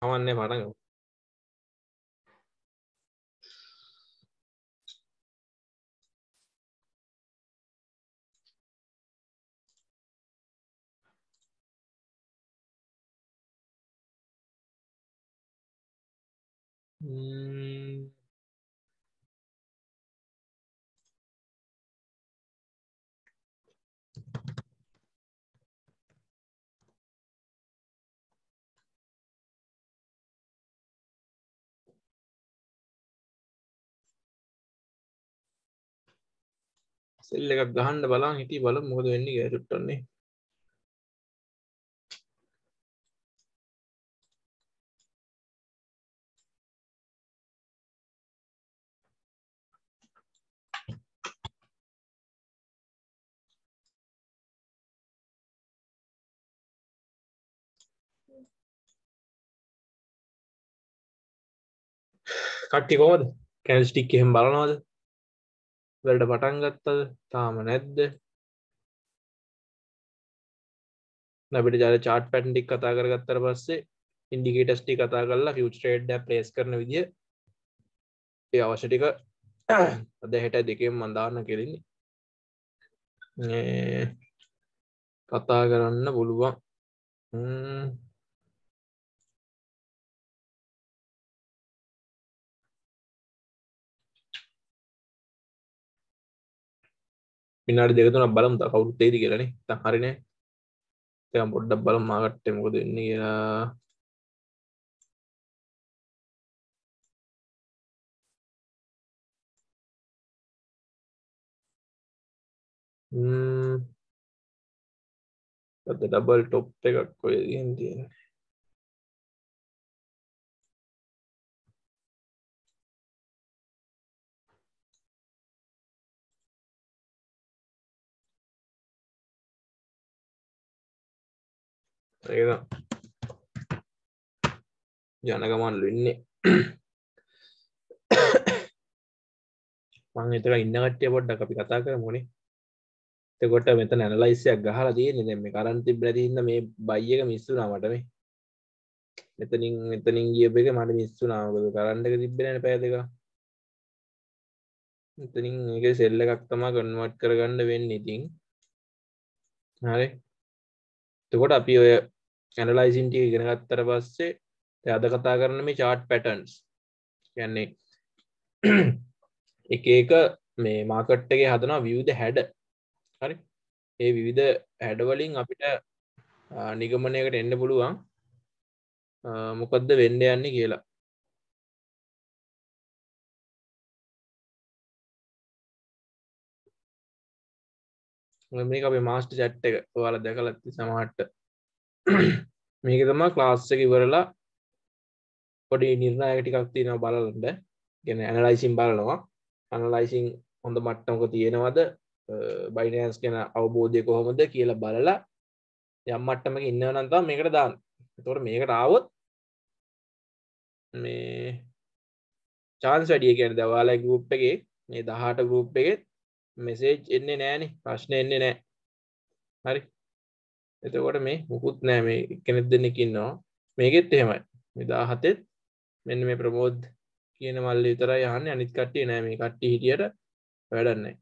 කමන්නේ පටග සෙල්ල එකක් ගහන්ඩ බලා හිටි බල මොකද වෙන්නේ ගැටුට්ටන්නේ කට්ටි කොමද කැල්ස්ටික් එහෙම බලනවාද? වැඩ පටන් ගත්තද? තාම නැද්ද? නැබිට ජල චාට් පැට්ටික් කතා කරගත්තර පස්සේ ඉන්ඩිකේටස්ටි කතා කරලා ෆියස්ටේඩ් පලේස් කරන විදිිය ඒ අවශ්‍ය ටික අද හෙට දෙකෙන් මන්දාන්න කෙරෙන්නේ කතා කරන්න පුළුවන්. පිනාට දෙකතුන බලම්. කවුරු තේදි කියලන ත හරින තම පොඩ්ඩක් බලම් මාගට්ට මොකද වෙන්න කියලා. ඩබල් ටොප් එකක් කොය තියෙන් තියෙන ඒක ජනගමන්ලු ඉන්නේ. මං එතක ඉන්න කට්ටිය පොඩ්ඩක් අපි කතා කර මොනේ එතකොට මෙත නැනලයිසයක් ගහලා තියෙන දෙම කරන් තිබ්‍රතින්න මේ බයියක මිස්සුනාමට මේ. එතනින් එතනින් ගියප එක මට මිස්සුනාමකද කරන්නක තිබෙන පෑදක එතනින් ඒක සෙල්ල එකක් තමා ගන්වට් කරගන්න වෙන්න ඉතින්. හරි. එතකොට අපි ඔය ඇනලයිසින්ටිය ඉගෙනගත්තර පස්සේ අද කතා කරන මේ චාට් පැටන්ස් කියන්නේ එක එක මේ මාකට්ටගේ හදනවා වියද හැඩ. හරි? ඒ විවිධ හැඩවලින් අපිට නිගමනයකට එන්න පුළුවන්. මොකක්ද වෙන්ඩ යන්නේ කියලා. මේක අපේ මාස්ට චට් එක ඔයාල දැකලත්ති සමහට්ට මේක තමා ක්ලාස්සක ඉවරලා පොඩි නිර්ණයක ටිකක් තියෙන බලලට ගැන ඇනලයිසින් බලනවා. අනලයිසින් හොඳ මට්ටමක තියෙනවද? බයිනස් ගැන අවබෝධය කොහොමද කියලා බලලා යම් මට්ටමක ඉන්නවනන්තා මේකට දාන්න. තොර මේකට ආවොත් මේ චාන්ස් වැඩිය කියන දවාලා ගරුප් එකේ මේ දහට ගරුප් එකෙත් මෙසේජ් එන්නේ නෑනේ ප්‍රශ්න එන්නේ නෑ හරි. එතකොට මේ මුකුත් නෑ මේ කෙනෙක් දෙන්නෙකින්නවා මේකෙත් එහෙමයි. මෙදා හතෙත් මෙන්න මේ ප්‍රමෝද් කියන මල්ල විතර යහන්න අනිත් කට්ටිය නෑ. මේ කට්ටි හිටියට වැඩන්නේ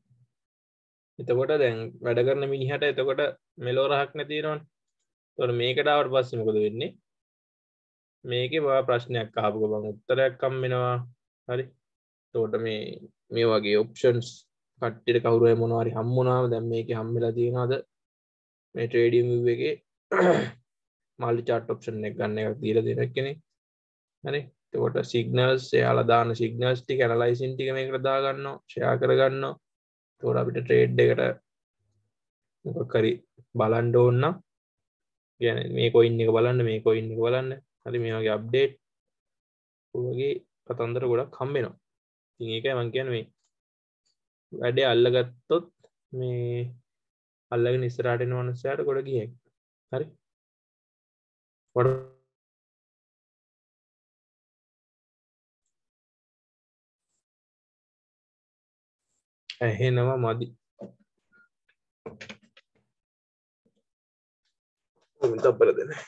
එතකොට දැන් වැඩ කරන මිනිහට එතකොට මෙලෝරහක් නැතිරවන් තොට මේකටාවට පස්ස මොකද වෙන්නේ? මේක බා ප්‍රශ්නයක් කාපුක බං උත්තරයක් කම්මෙනවා හරි. තෝට මේ මේ වගේ ඔප්ෂන්ස් කට්ටිට කවරුව මොනවාරි හම්මුණනාව දැම් මේක හම්මිලා තියෙනවාද? මේ ට්‍රේඩියම් එක මල්ලි චාට් ඔප්ෂන් එක ගන්න එක දීර දෙනක් කෙනෙ හරි? තකොට සිගනල්ස් එයාලා දාන සිගනල්ස් ටි ඇනලයිසින් ටික මේ කරදාගන්න ෂයා කරගන්න තෝර අපිට ට්‍රේඩ් එකට මොකක්කරි බලන්ඩ ඕන්න ගැන මේ කොයින්න එක බලන්න මේ කොයින්න එක බලන්න. හරි? මේ වගේ අප්ඩේට් වගේ කතන්දර ගොඩක් කම්බෙනවා තිඒ එක මං කියන මේ වැඩේ අල්ලගත්තොත් මේ අල්ලගෙන ඉස්සරහට එන මනුස්සයාට ගොඩ ගිය එක. හරි? වට ඇහෙනවා මදි. කොහොමද අපර දෙන්නේ?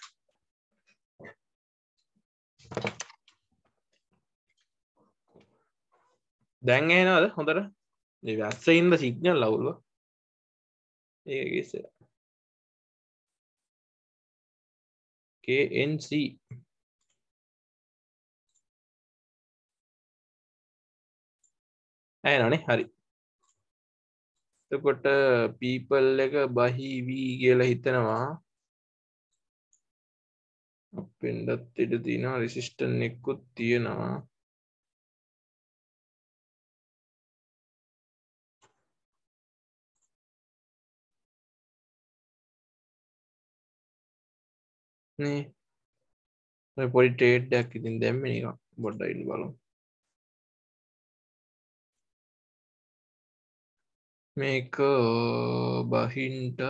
දැන් එනවද හොඳට? මේ වැස්සේ ඉඳ සිග්නල් අවුල්වා ලවුල්ව ඒගෙස KNC ඇ නනේ හරි. එතකොට පීපල් එක බහිවී කියලා හිතනවා. අපෙන්ඩත් ඉඩ තියෙනවා රිසිස්ටන් එක්කුත් තියෙනවා. නේ. පොඩි ටේඩ්ඩක් ඉතින් දැම්ම එක බොඩ්ඩයින්න බලු මේක බහින්ට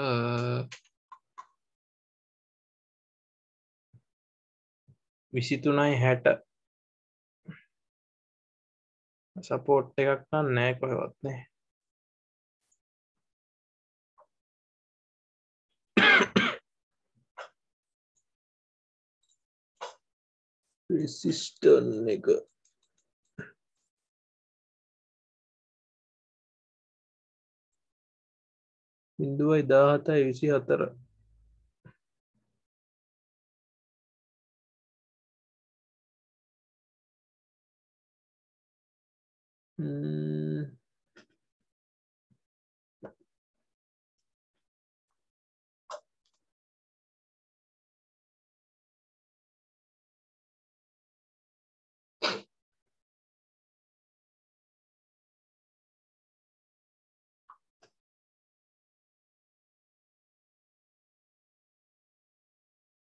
විසිතුනයි හැට. සපෝට් එකක් නෑ කොහෙවත්නේ රෙසිස්ටන් එක බිඳුවයි දාහතයි විසි හතර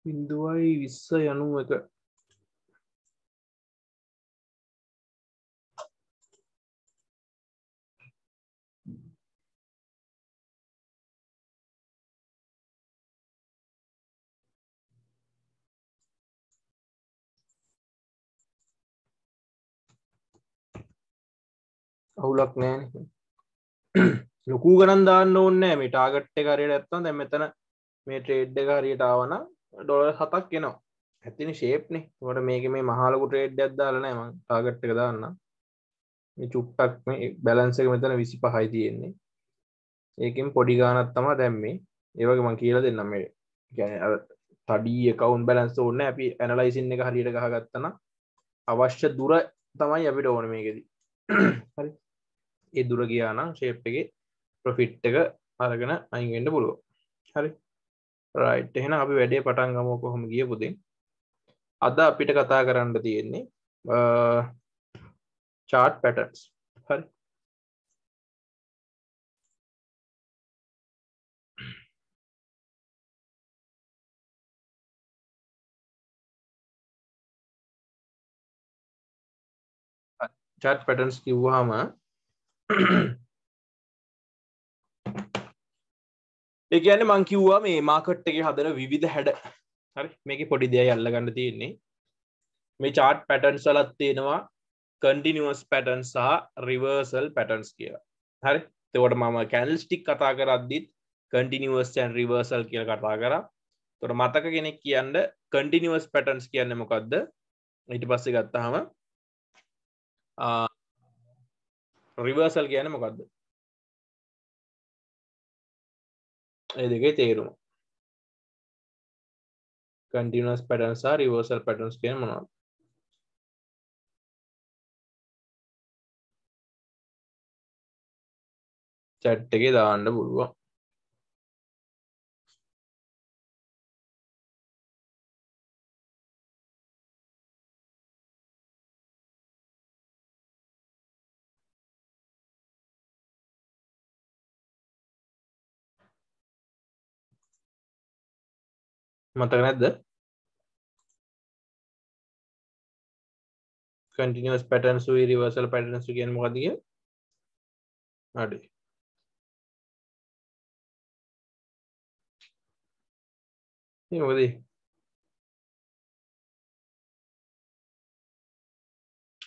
බිඳුවයි විස්ස යනු එක අවුලක් නෑ ලොකු ගණන් දාන්න ඕන්නෑ මේ ටාගට්ට කරයට ඇත්තා දැ මෙතන මේ ට්‍රේඩ් එක හරියට ආවන ඩොල හතක් එනවා. ඇතිනි ශේප්නේ ට මේක මේ මහලකු ට්‍රේඩ් ඇත්දාලනෑ ම ටාගට්ට එක දාන්න. මේ චුප්ටක් මේ බැලන්ස එක මෙතන විසි පහයි තියෙන්නේ. ඒකින් පොඩි ගානත් තමා දැම්මේ. ඒවගේ මං කියලා දෙන්නම්. මේ ගැන තඩී කවුන් බැලන්ස ඕන්න අපි ඇනලයිසින් එක හරියට ගහගත්තන අවශ්‍ය දුර තමයි අපිට ඕන මේකෙදී. හරි. ඒ දුර ගියානම් ශේප් එක ප්‍රොෆිට් එක අරගෙන අයිගෙන්ට පුළුව හරි. රයිට් එහෙන අපි වැඩේ පටන් ගමෝ කොහොම ගිය පුදේ අද අපිට කතා කරන්න තියෙන්නේ චාට් පැටන්ස් හරි. චට් පැටන්ස් කිව්වාම ඒ කියන්නේ මං කිව්වා මේ මාකට් එකේ හදන විවිධ හැඩ. හරි මේකේ පොඩි දෙයක් අල්ලගන්න තියෙන්නේ. මේ chart patterns වලත් තියෙනවා. continuous patterns සහ reversal patterns කියලා. හරි එතකොට මම candlestick කතා කරද්දිත් continuous and reversal කියලා කතා කරා. එතකොට මතක කෙනෙක් කියන්න continuous patterns කියන්නේ මොකද්ද? ඊට පස්සේ ගත්තාම රිවර්සල් කියන මොකක්ද ඒ දෙකේ තේරුම කටිනස් පැටන්සා රිවර්සල් පැටන්ස් කියන මොනවද චැට් එකේ දාන්න මතක නැද්ද? කටිනිස් පැටන්සු රිවර්සල් පැටන්සු කියෙන් මොකදග අඩි මොකද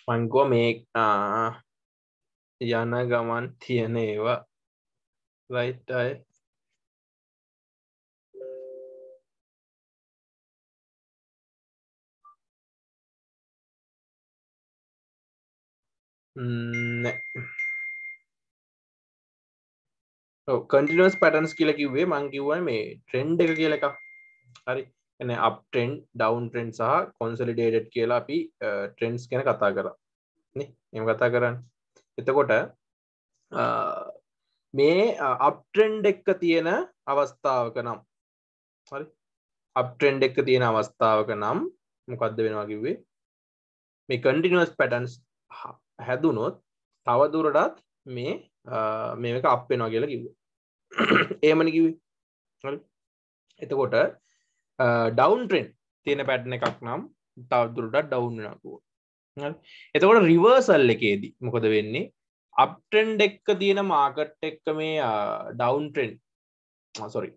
මංකෝ මේ යන ගමන් තියෙන ඒවා. ලයිට් අය කටිනස් පැටන්ස් කියල කිවේ මං කිව්ව මේ ට්‍රෙන්ඩ් එක කියල එක හරි. එන අප ට්‍රෙන්් ඩවන් ට්‍රෙන්් සහ කොන්සලිඩේට් කියලා අපි ට්‍රෙන්න්ස් ගැන කතා කර. එම කතා කරන්න. එතකොට මේ අප්ට්‍රෙන්ඩ් එක්ක තියෙන අවස්ථාවක නම් හරි? අප්ට්‍රෙන්ඩ් එක්ක තියෙන අවස්ථාවක නම් මොකක්ද වෙනවා කිව්වේ? මේ කටිනස් පැටන්ස් හැදුනොත් තවදුරටත් මේ මේක අප වෙනවා කියලා කිව්ව. ඒමනි කිව්වේ? හරි. එතකොට ඩවන් ට්‍රෙන්් තියෙන පැට්න එකක් නම් තවදුරට ඩවුන් වෙනකුව එතකොට රිවර්සල් එකේදී මොකද වෙන්නේ? අප්ටෙන්් එක්ක තියෙන මාකට් එක්ක මේ ඩවන් ට්‍රෙන්් සොරි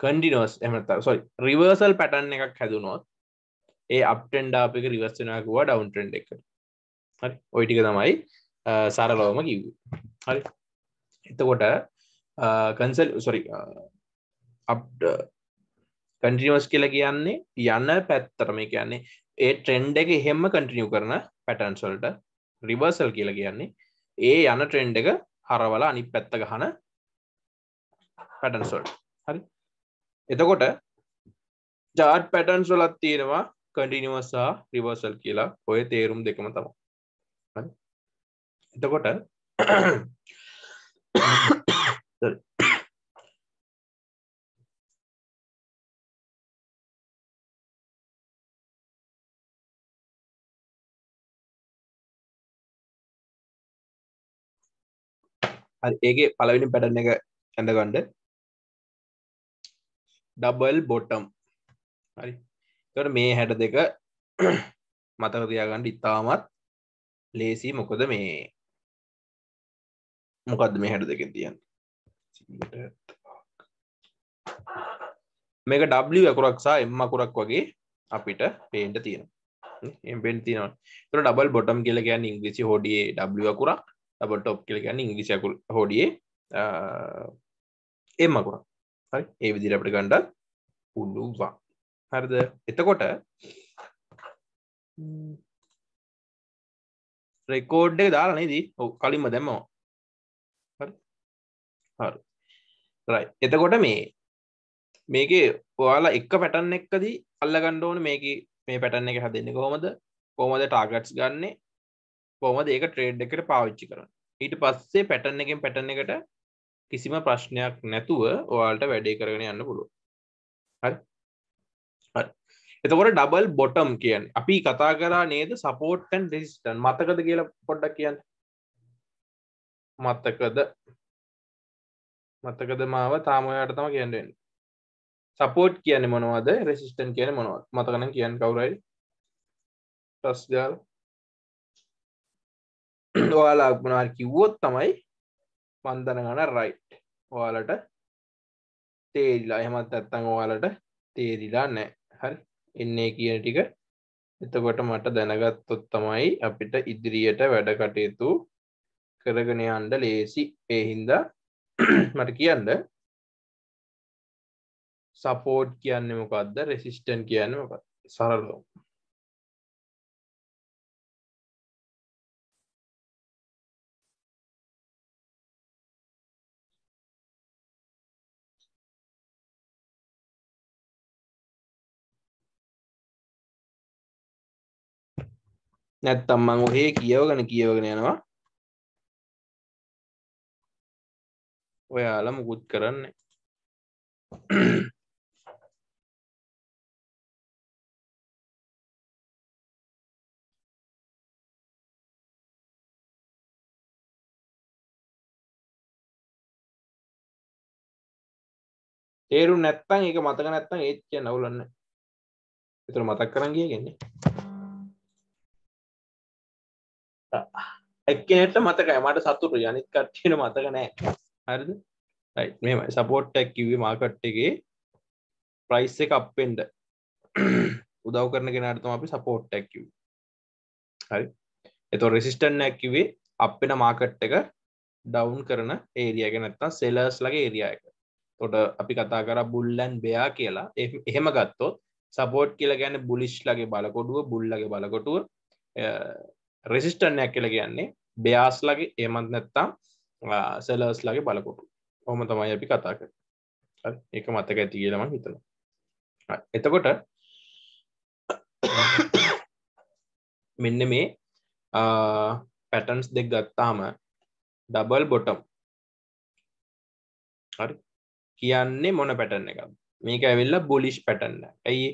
කඩිනෝස් එමත සොරි රිවර්සල් පැටන් එකක් හැදුනොත් ඒ අප්ටෙන්ඩාපක රිවස්සනකුව ඩවන් ට්‍රෙන්් එක හරි. ඔයිටික තමයි සරලෝම කිව් හරි. එතකොට කන්සල් සොරි අප්ට කටිනිවස් කියලා කියන්නේ යන්න පැත්තරම කියන්නේ ඒ ට්‍රෙන්ඩ් එක එහෙම කටිනියු කරන පැටන්සල්ට රිවර්සල් කියලා කියන්නේ ඒ යන ට්‍රෙන්ඩ් එක හරවල අනි පැත්ත ගහන පැටන්සොල්ට හරි. එතකොට ජාට් පැටන්ස් වලත් තියෙනවා කටිනිවස්සා රිවර්සල් කියලා. ඔය තේරුම් දෙකම තම එතකොට ඒගේ පලවිනි පැටන එක ඇඳගන්ඩ ඩබල් බොටම් හරි. තොට මේ හැට දෙක මතක තියාගන්නඩ ඉතාමත් ලේසි. මොකොද මේ මොකක්ද මේ හැට දෙකෙන් තියන් මේක ඩ අකුරක්සා එම්ම අකුරක් වගේ අපිට පේන්ට තියෙන එම්පෙන් තියනවා. තුර ඩබල් බොටම් කියල ගැන ඉංග්‍රිසි හෝඩියේ ඩ අකුරක්. ඩබල් ටොප් කියල ගැන ඉංග්‍රිසියකුල් හෝඩියේ එම් අකුර හරි? ඒ විදිර අපට ගණ්ඩ පුළුවන්. හරිද? එතකොට රෙකෝඩ් එක දාලා නේදී? ඔව් කලින්ම දැම්මවා හරි. හරි. රයි එතකොට මේ මේකේ ඔයාලා එක පැටන් එක්කදී අල්ලගන්න ඕන මේක මේ පැටන් එක හැදෙන්නේ කොහොමද? කොහොමද ටාගට්ස් ගන්නේ? කොහොමද ඒක ට්‍රේඩ් එකට පාවිච්චි කරන්න? ඊට පස්සේ පැටන් එකෙන් පැටන් එකට කිසිම ප්‍රශ්නයක් නැතුව ඔයාලට වැඩේ කරගෙන යන්න පුළුව හරි? එතකොට ඩබල් බොටම් කියන් අපි කතා කරා නේද සපෝට්ටන් රෙසිස්ටන් මතකද කියල පොඩ්ඩක් කියන්න? මත්තකද මත්තකද මාව? තාමයට තම කියන්නෙන් සපෝට් කියන මොනවද? රෙසිස්ටන් කියන මොනවත් මතකන කියන්න කවුරයි ප්‍රස්්ජාල ඔයාලා මොනාර කිව්වොත් තමයි පන්දන ගන රයිට් ඔයාලට තේරිලා එහමත් ඇත්තං ඔයාලට තේරිලා නෑ හරි? එන්නේ කියන ටික. එතකොට මට දැනගත්තොත් තමයි අපිට ඉදිරියට වැඩ කටයුතු කරගෙන යන්ඩ ලේසි. ඒහින්දා මට කියන්න. සපෝට් කියන්න මොකක්ද රෙසිස්ටන් කියන්න මොක සරලෝ නැත්තම් මං ඔහේ කියවගෙන කියවගෙන යනවා. ඔයාලා මුකුත් කරන්න තේරු නැත්තං ඒක මතක නැත්තං ඒත් කිය නවුලන්න එතුර මතක් කරන් කියගෙන්නේ එක්කනට මතකයි. මට සතුරු යනිත් කට්ටියට මතක නෑ හරිද? මෙම සපෝට්ටක් කිවේ මාකට්ටගේ ප්‍රයිස් එක අපෙන්ඩ උදව් කරන කෙනටතම අපි සපෝට්ටක් හරි. එතො රෙසිස්ටන් ඇක්කිවේ අපෙන මාකට් එක ඩවුන් කරන ඒරියග නැත්තා සෙලර්ස් ලගේ ඒරියා එක. තොට අපි කතා කර බුල්ලන් බයා කියලා. එහෙම ගත්තොත් සපෝට් කියල ගැන බුලිෂ් ලගේ බලකොඩුව බුල්ලගේ බලකොටුව. රෙසිස්ටන්නයක් කියල කියන්නේ බ්‍යාස් ලගේ ඒමත් නැත්තම් සෙලර්ස් ලගේ බලකොටු හොම තමයි අපි කතා කර එක මතක ඇති කියලම හිතන එතකොට මෙන්න මේ පැටන්ස් දෙක් ගත්තාම ඩබල් බොටම් හරි? කියන්නේ මොන පැටන්න එක මේක ඇවෙල්ල බොලිෂ් පැටන්න ඇයි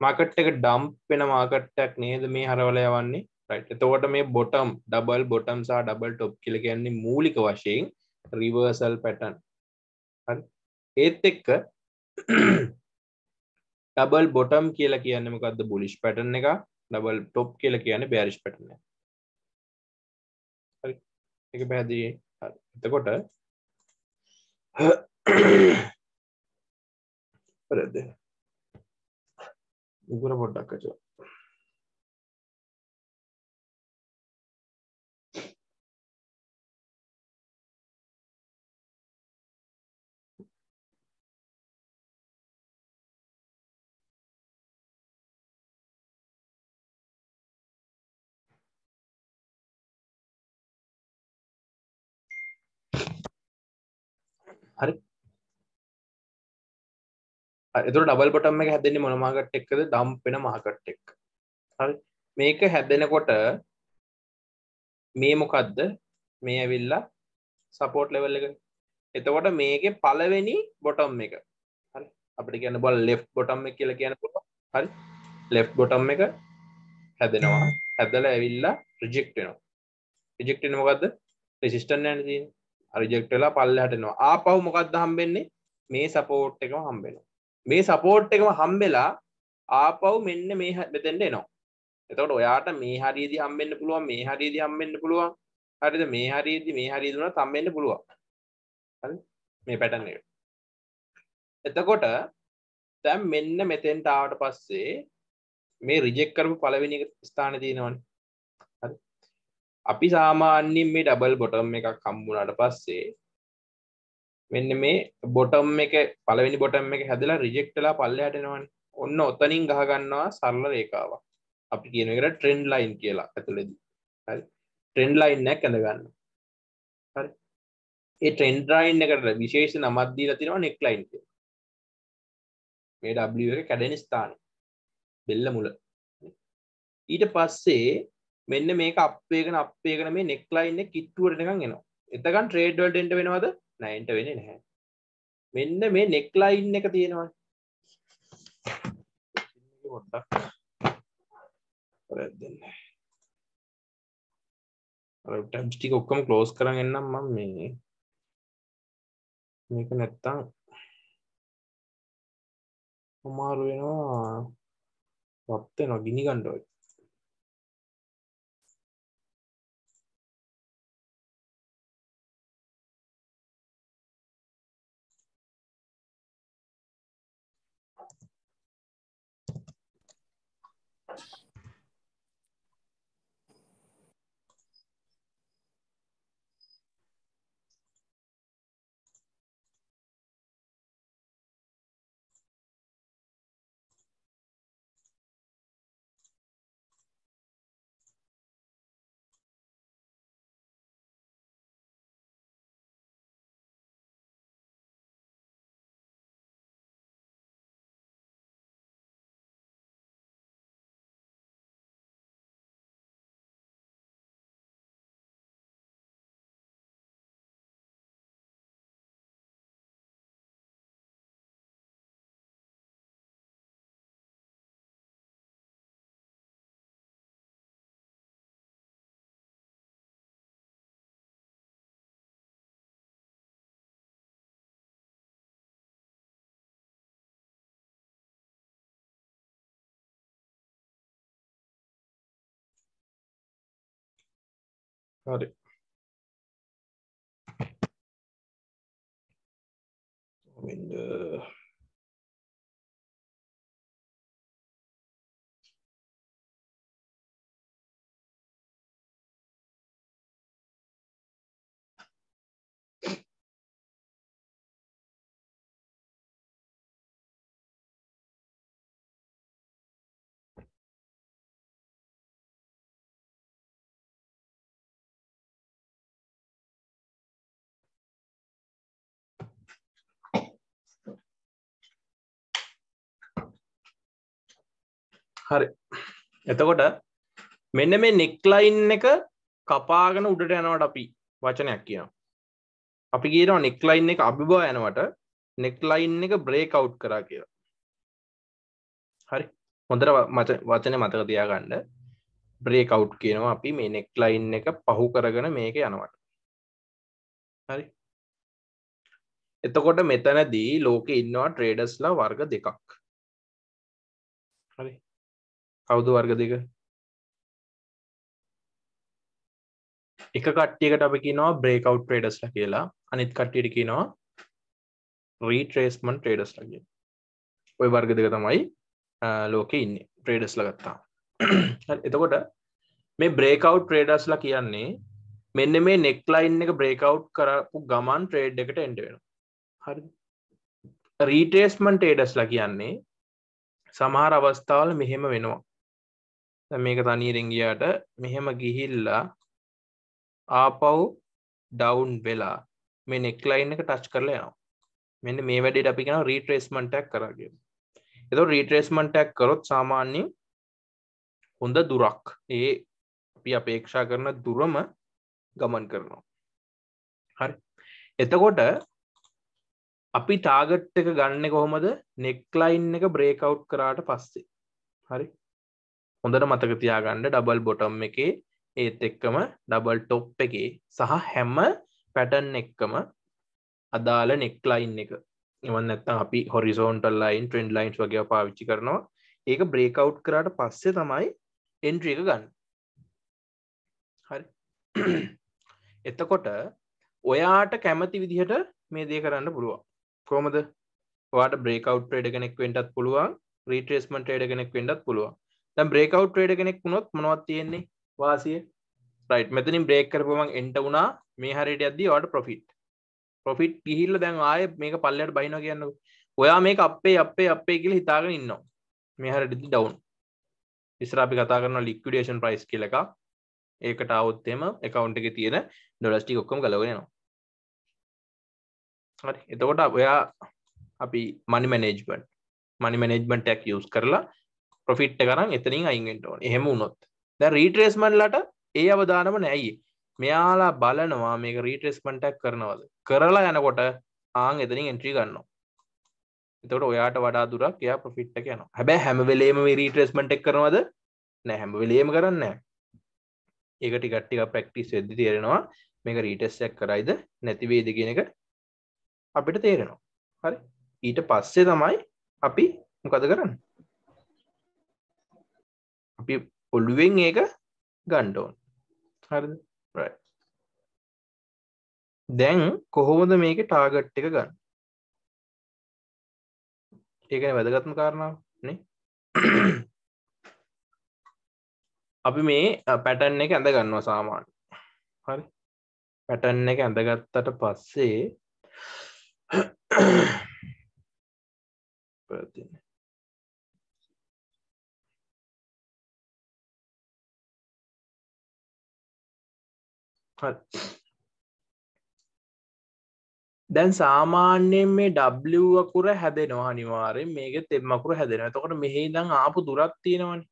මාකට් එක ඩම්ප් වෙන මාකට්ටක් නේද මේ හරවල යවන්නේ? එතකොට මේ බොටම් ඩබල් බොටම් සහ ඩබල් ටොප් කියල කියන්නේ මූලික වශයෙන් රිවර්සල් පැටන් ඒත් එක්ක ඩබල් බොටම් කියලා කියන්න මොකක්ද බුලිෂ් පැටන එක ඩබල් ටොප් කියල කියන බෑරිෂ් පැටන එක පැදී එතකොට පරද ඉගුර පොඩ්ඩක් හරි. එතුර ඩබල් බොටම් එක හැදෙන්නේ මොන මාකට් එක්කද? ඩම්පෙන මාකට් එක්. හරි. මේක හැදෙනකොට මේ මොකක්ද මේ ඇවිල්ලා සපෝට් ලෙවල් එක. එතකොට මේක පළවෙනි බොටම් එක. හරි. අපිට කියන්න බල ලෙෆ් බොටම් එක කියලා කියන පුළුවන්. හරි. ලෙෆ් බොටම් එක හැදෙනවා. හැදලා ඇවිල්ලා රිජෙක්ට් වෙනවා. රිජෙක්ට් වෙන මොකද්ද? රෙසිස්ටන්ට් යන තියෙන්නේ. රිජෙක්ට් වෙලා පල්ලෙහාට එනවා ආපහු මොකක්ද හම්බෙන්නේ? මේ සපෝට් එකම හම්බෙනවා. මේ සපෝට් එකම හම්බෙලා ආපහු මෙන්න මේ මෙතෙන්ට එනවා. එතකොට ඔයාට මේ හරියේදී හම්බෙන්න පුළුවන් මේ හරියේදී හම්බෙන්න පුළුවන්. හරිද? මේ හරියේදී මේ හරිය දුන්නා හම්බෙන්න පුළුවන්. හරි? මේ පැටර්න් එක. එතකොට දැන් මෙන්න මෙතෙන්ට ආවට පස්සේ මේ රිජෙක්ට් කරපු පළවෙනි ස්ථානේ තියෙනවනේ. අපි සාමාන්‍යයෙන් මේ ඩබල් බොටම් එකක් හම්බුනාට පස්සේ මෙන්න මේ බොටම් එක පළවෙනි බොටම් එක හැදලා රිජෙක්ට් වෙලා පල්ලෙහාට එනවනේ. ඔන්න ඔතනින් ගහ ගන්නවා සරල රේඛාවක්. අපි කියන එකට ට්‍රෙන්ඩ් ලයින් කියලා ඇතුළේදී. හරි. ට්‍රෙන්ඩ් ලයින් එකක් ඇඳ ගන්න. හරි. ඒ ට්‍රෙන්ඩ් ලයින් එකට විශේෂ නමක් දීලා තියෙනවා නෙක් ලයින් කියලා. මේ W එක කැඩෙන ස්ථානය. බෙල්ල මුල. ඊට පස්සේ මෙන්න මේක අපේගෙන අපේගෙන මේ නෙක්ලයින් එක කිට්ටුවට නිකන් එනවා. එතකන් ට්‍රේඩ් වලට එන්න වෙනවද? නෑ එන්න වෙන්නේ නැහැ. මෙන්න මේ නෙක්ලයින් එක තියෙනවා. පොඩ්ඩක් වැරද්දෙන්න. අර ටැබ්ස් ටික ඔක්කොම ක්ලෝස් කරන් එන්නම් මම මේ මේක නැත්තම් අමාරු වෙනවා රත් වෙනවා ගිනි ගන්න වගේ හරි මෙන්න හරි. එතකොට මෙන්න මේ නෙක්ලයින් එක කපාගෙන උඩට යනවට අපි වචනයක් කියනවා. අපි කියනවා නෙක්ලයින් එක අභිබව යනවට නෙක්ලයින් එක බ්‍රේක් අවු් කරා කියලා. හරි. හොඳර වචන මතක තියාගන්න. බ්‍රේක් අවු් කියනවා අපි මේ නෙක්ලයින් එක පහු කරගෙන මේක යනවට. හරි. එතකොට මෙතනදී ලෝක ඉන්නවා ට්‍රේඩස්ලා වර්ග දෙකක්. හරි. කවුදු වර්ග දෙක? එක කට්ටියකට අපි කියනවා බ්‍රේකව් ට්‍රේඩස්ල කියලා. අනිත් කට්ටියට කියනවා රීට්‍රේස්මන් ට්‍රේඩස් ලගේ ඔය වර්ග දෙක තමයි ලෝක ඉන්න ට්‍රේඩස්ල ගත්තා එතකොට මේ බ්‍රේකව් ට්‍රේඩස්ලා කියන්නේ මෙන්න මේ නෙක්ලයින් එක බ්‍රේකව් කරපු ගමන් ට්‍රේඩ් එකට එන්ඩ වෙන හරි රීටේස්මන් ටේඩස්ලා කියන්නේ සමහර අවස්ථාවල මෙහෙම වෙනවා. මේක තනීරෙංගියාට මෙහෙම ගිහිල්ලා ආපව් ඩවුන් වෙලා මේ නෙක්ලයින් එක ටච් කරලා යනවා. මෙන්න මේ වැඩේට අපි කියන රීට්‍රේස්මන්ටක් කරගේ එත රීට්‍රේස්මන්ටක් කරොත් සාමාන්‍යයෙන් හොඳ දුරක්. ඒ අපි අපේක්ෂා කරන දුරම ගමන් කරනවා. හරි. එතකොට අපි ටාගට් එක ගන්න කොහොමද? නෙක්ලයින් එක බ්‍රේකව් කරාට පස්සේ. හරි. හොඳට මතක තියාගන්න ඩබල් බොටම් එකේ ඒත් එක්කම ඩබල් ටොප් එකේ සහ හැම පැටන් එක්කම අදාළ නෙක්ලයින් එක. එවන්න ඇත්තම් අපි හොරිසෝන්ටල් ලයින් ට්‍රෙන්ඩ් ලයින්ස් වගේ පාවිච්චි කරනවා. ඒක බ්‍රේකව් කරාට පස්සේ තමයි එන්ට්‍රිය එක ගන්න. හරි. එතකොට ඔයාට කැමති විදිහට මේ දේ කරන්න පුළුවන්. කොමද වාට බ්‍රේකව් ට්‍රේඩ කෙනෙක් වෙන්ටත් පුළුවන් රීට්‍රේස්මන් ටේඩ කෙනෙක් වෙන්ඩත් පුළුවන්. දැම් බ්‍රේකව් ට්‍රේඩ කෙනෙක් වුණොත් මොනවත් තියෙන්නේ වාසිය? රයිට් මෙතනින් බ්‍රේක් කරපුමන් එන්ට වුණා. මේ හරිට අද්දී වාට ප්‍රොෆිට් ප්‍රොෆිට් ගිහිල්ල දැන් ආය මේක පල්ලට බයින කියන්න ඔයා මේක අපේ අපේ අපේ කියල හිතාගෙන ඉන්නවා. මේ හරටදි ඩවන්් ඉස්රාපි කතා කරන ලික්විඩේෂන් ප්‍රයිස් කියලක ඒකට අවුත්තෙම එකකවුන්් එක තියෙන ඩොලස්ටි ඔක්කොම කලවෙනවා හරි. එතකොට ඔයා අපි මනි මනේජ්මන්් මනි මනේජ්මන්ට ක් යස් කරලා ප්‍රොෆිට් කරන්න එතනින් අයිගෙන්ට ඕන. එහෙම වුණොත්. ද රීට්‍රේස්මන්ලට ඒ අවධානම නෑයි මෙයාලා බලනවා මේක රීට්‍රෙස්මන්ටක් කරනවද? කරලා යනකොට ආං එතනින් එන්ට්‍රී ගන්නවා. එතට ඔයාට වඩා දුරක් එයා ප්‍රෆිට්ට යන හැබැ හැමවෙලේම රීට්‍රෙස්මට එක් කරනවද? නෑ හැමවෙලේම කරන්න ඒකට ගට්ටික ප්‍රක්ටිස් වෙද්දි තේරෙනවා මේක රීටෙස්සයක් කරයිද නැතිවේද කියන එක අපිට තේරෙනවා. හරි? ඊට පස්සේ තමයි අපි මොකද කරන්න? අපි ඔල්ලුවෙන් ඒක ගණ්ඩෝන් හරි දැන් කොහොමද මේක ටාගට් එක ගන්න? ඒකන වැදගත්ම කාරණාව නේ? අපි මේ පැටන් එක ඇඳ ගන්නවා සාමාන්‍ය හරි. පැටන් එක ඇඳගත්තට පස්සේ දැන් සාමාන්‍යයෙන් මේ W අකුර හැදෙනවා අනිවාර්යෙන් මේක තෙම්මකුර හැදෙනවා. එතකොට මෙහි ඉඳන් ආපු දුරක් තියෙනවනේ.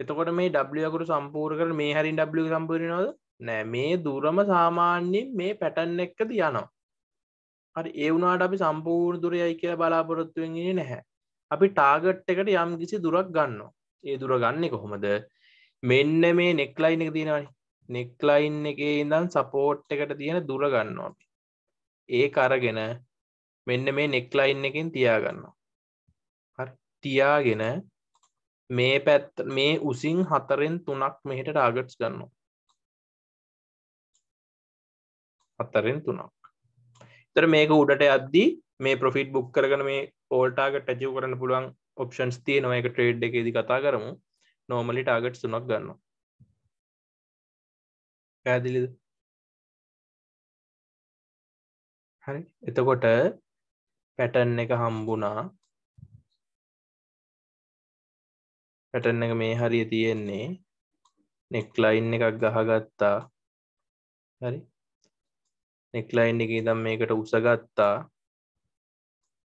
එතකොට මේ W අකුර සම්පූර්ණ කරලා මේ හැරින් W සම්පූර්ණ වෙනවද? නෑ මේ දුරම සාමාන්‍යයෙන් මේ පැටර්න් එකකද යනවා. හරි ඒ වුණාට අපි සම්පූර්ණ දුරයයි කියලා බලාපොරොත්තු වෙන්නේ නැහැ. අපි ටාගට් එකට යම් කිසි දුරක් ගන්නවා. ඒ දුර ගන්නේ කොහොමද? මෙන්න මේ නෙක්ලයින් එක තියෙනවනේ. නෙක්ලයින් එකේ ඉඳන් සපෝට් එකට තියෙන දුර ගන්නවා අපි. ඒක අරගෙන මෙන්න මේ නෙක්ලයින් එකෙන් තියාගන්නවා. හරි. තියාගෙන මේ පැත්ත මේ උසින් හතරෙන් තුනක් මෙහෙට ටාගට්ස් ගන්නවා. හතරෙන් තුනක්. තර මේක උඩට අද්දී මේ ප්‍රොෆිට් බුක් කරගන මේ පෝල්ටාගට ටජව කරන්න පුළුවන් ඔප්ෂන්ස් තිය නො එක ට්‍රේඩ් එකෙදි කතා කරමු නෝමලි ටාගට් තුනක් ගන්න පැදිලිද හරි. එතකොට පැටන් එක හම්බුණා. පැටන් එක මේ හරිය තියෙන්නේ නෙක්ලයින් එකක් ගහගත්තා. හරි. නෙක්ලයින් එක ඉදම් මේකට උසගත්තා.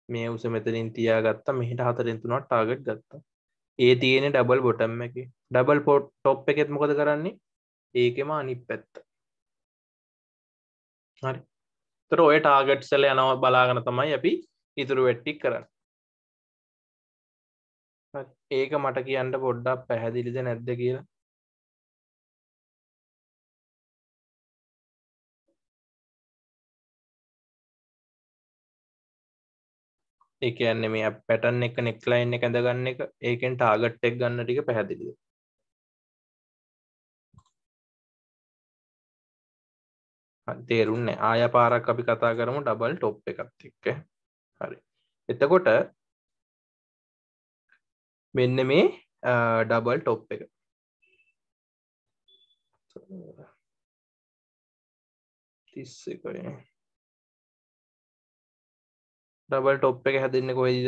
මේ උස මෙතනින් තියාගත්තා. මෙහිට හතරෙන් තුනක් ටාගට් ගත්තා. ඒ තියෙන ඩබල් බොටම් එක. ඩබල් පොට් ටොප් එකෙත් මොකද කරන්නේ? ඒකෙම අනිත් පැත්ත. හරි. තර ඔය ටාගට් සල යනව බලාගන තමයි අපි ඉතුරු වෙට්ටික් කරන්න. ඒක මට කියන්න පොඩ්ඩක් පැහැදිලිද නැද්ද කියලා? එක යන්න මේ පැටන් එක නෙක්ලයින් එක ඇඳගන්න එක ඒකෙන් ටාගට් එක් ගන්න ටික පැහැදිලිද? තේරුන්න ආය පාරක් අපි කතා කරමු ඩබල් ටොප් එකත් එක්ක. හරි. එතකොට මෙන්න මේ ඩබල් ටොප් එක. තිස්ස කරේ. ඩබල් ටොප් එක හැදන්න කොයිද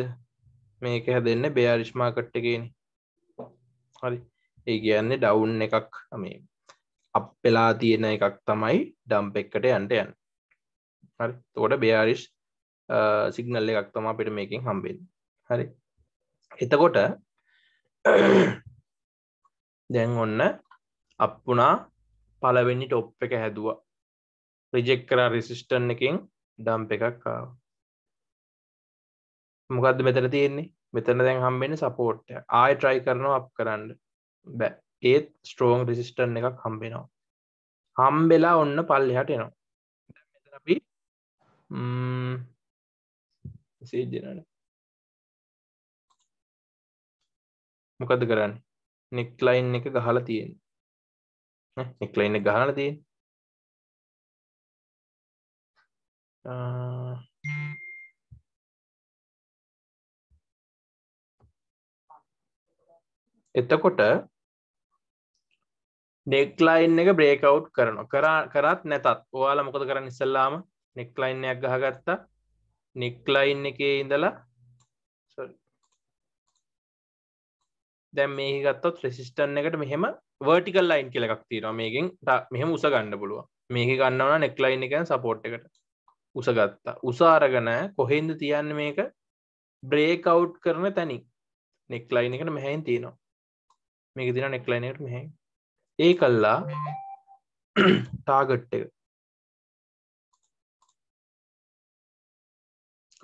මේක හැදන්න බේයාරිශ්මා කට්ටගෙන හරි. ඒ කියන්නේ ඩවුන් එකක්. මේ අප්පෙලා තියෙන එකක් තමයි ඩම්ප එක්කට යන්ට යන් හරි? තෝට බේයාරිශ් සිගනල් එකක් තමා පිට මේකින් හම්බෙන් හරි? එතකොට දැන් ඔන්න අපපුනා පලවෙනි ටොප් එක හැදවා. රිජෙක් කර රිසිස්ටන් එකින් ඩම්ප එකක් ආව. මොකක්ද මෙතන තියෙන්නේ? මෙතන දැන් හම්බෙන සපෝට් ආය ට්‍රයි කරනවා අප් කරන්න. බෑ. ඒත් ස්ට්‍රෝං රිසිස්ටන් එකක් හම්බෙනවා. හම්බෙලා ඔන්න පල්ලෙහට එනවා. අපි සේජනන මොකද කරන්න? නෙක්ලයින් එක ගහලා තියෙන නෙක්ලයින් එක ගහල තියෙන එතකොට නෙක්ලයින් එක බ්‍රේකව් කරන කරත් නැතත්. ඔයාල මොකද කරන්න ඉස්සල්ලාම? නෙක්ලයින්යක් ගහගත්තා. නෙක්ලයින් එක ඉඳලා දැම් මේ ගත්තොත් රෙසිස්ටන් එකට මෙහෙම වර්ටිකල් ලයින් කියලක් තියෙනවා. මේකින් මෙහෙම උස ගන්න පුළුව මේක ගන්නවන නෙක්ලයින් එකන සපෝට් එකට උසගත්තා උසාරගන කොහෙන්ද තියන්න මේක? බ්‍රේකව් කරන තැනින්. නෙක්ලයින් එකට මෙහැයින් තියෙනවා. මේක දින නෙක්ලයින් එකට මෙහැ ඒ කල්ලා ටාගට් එක.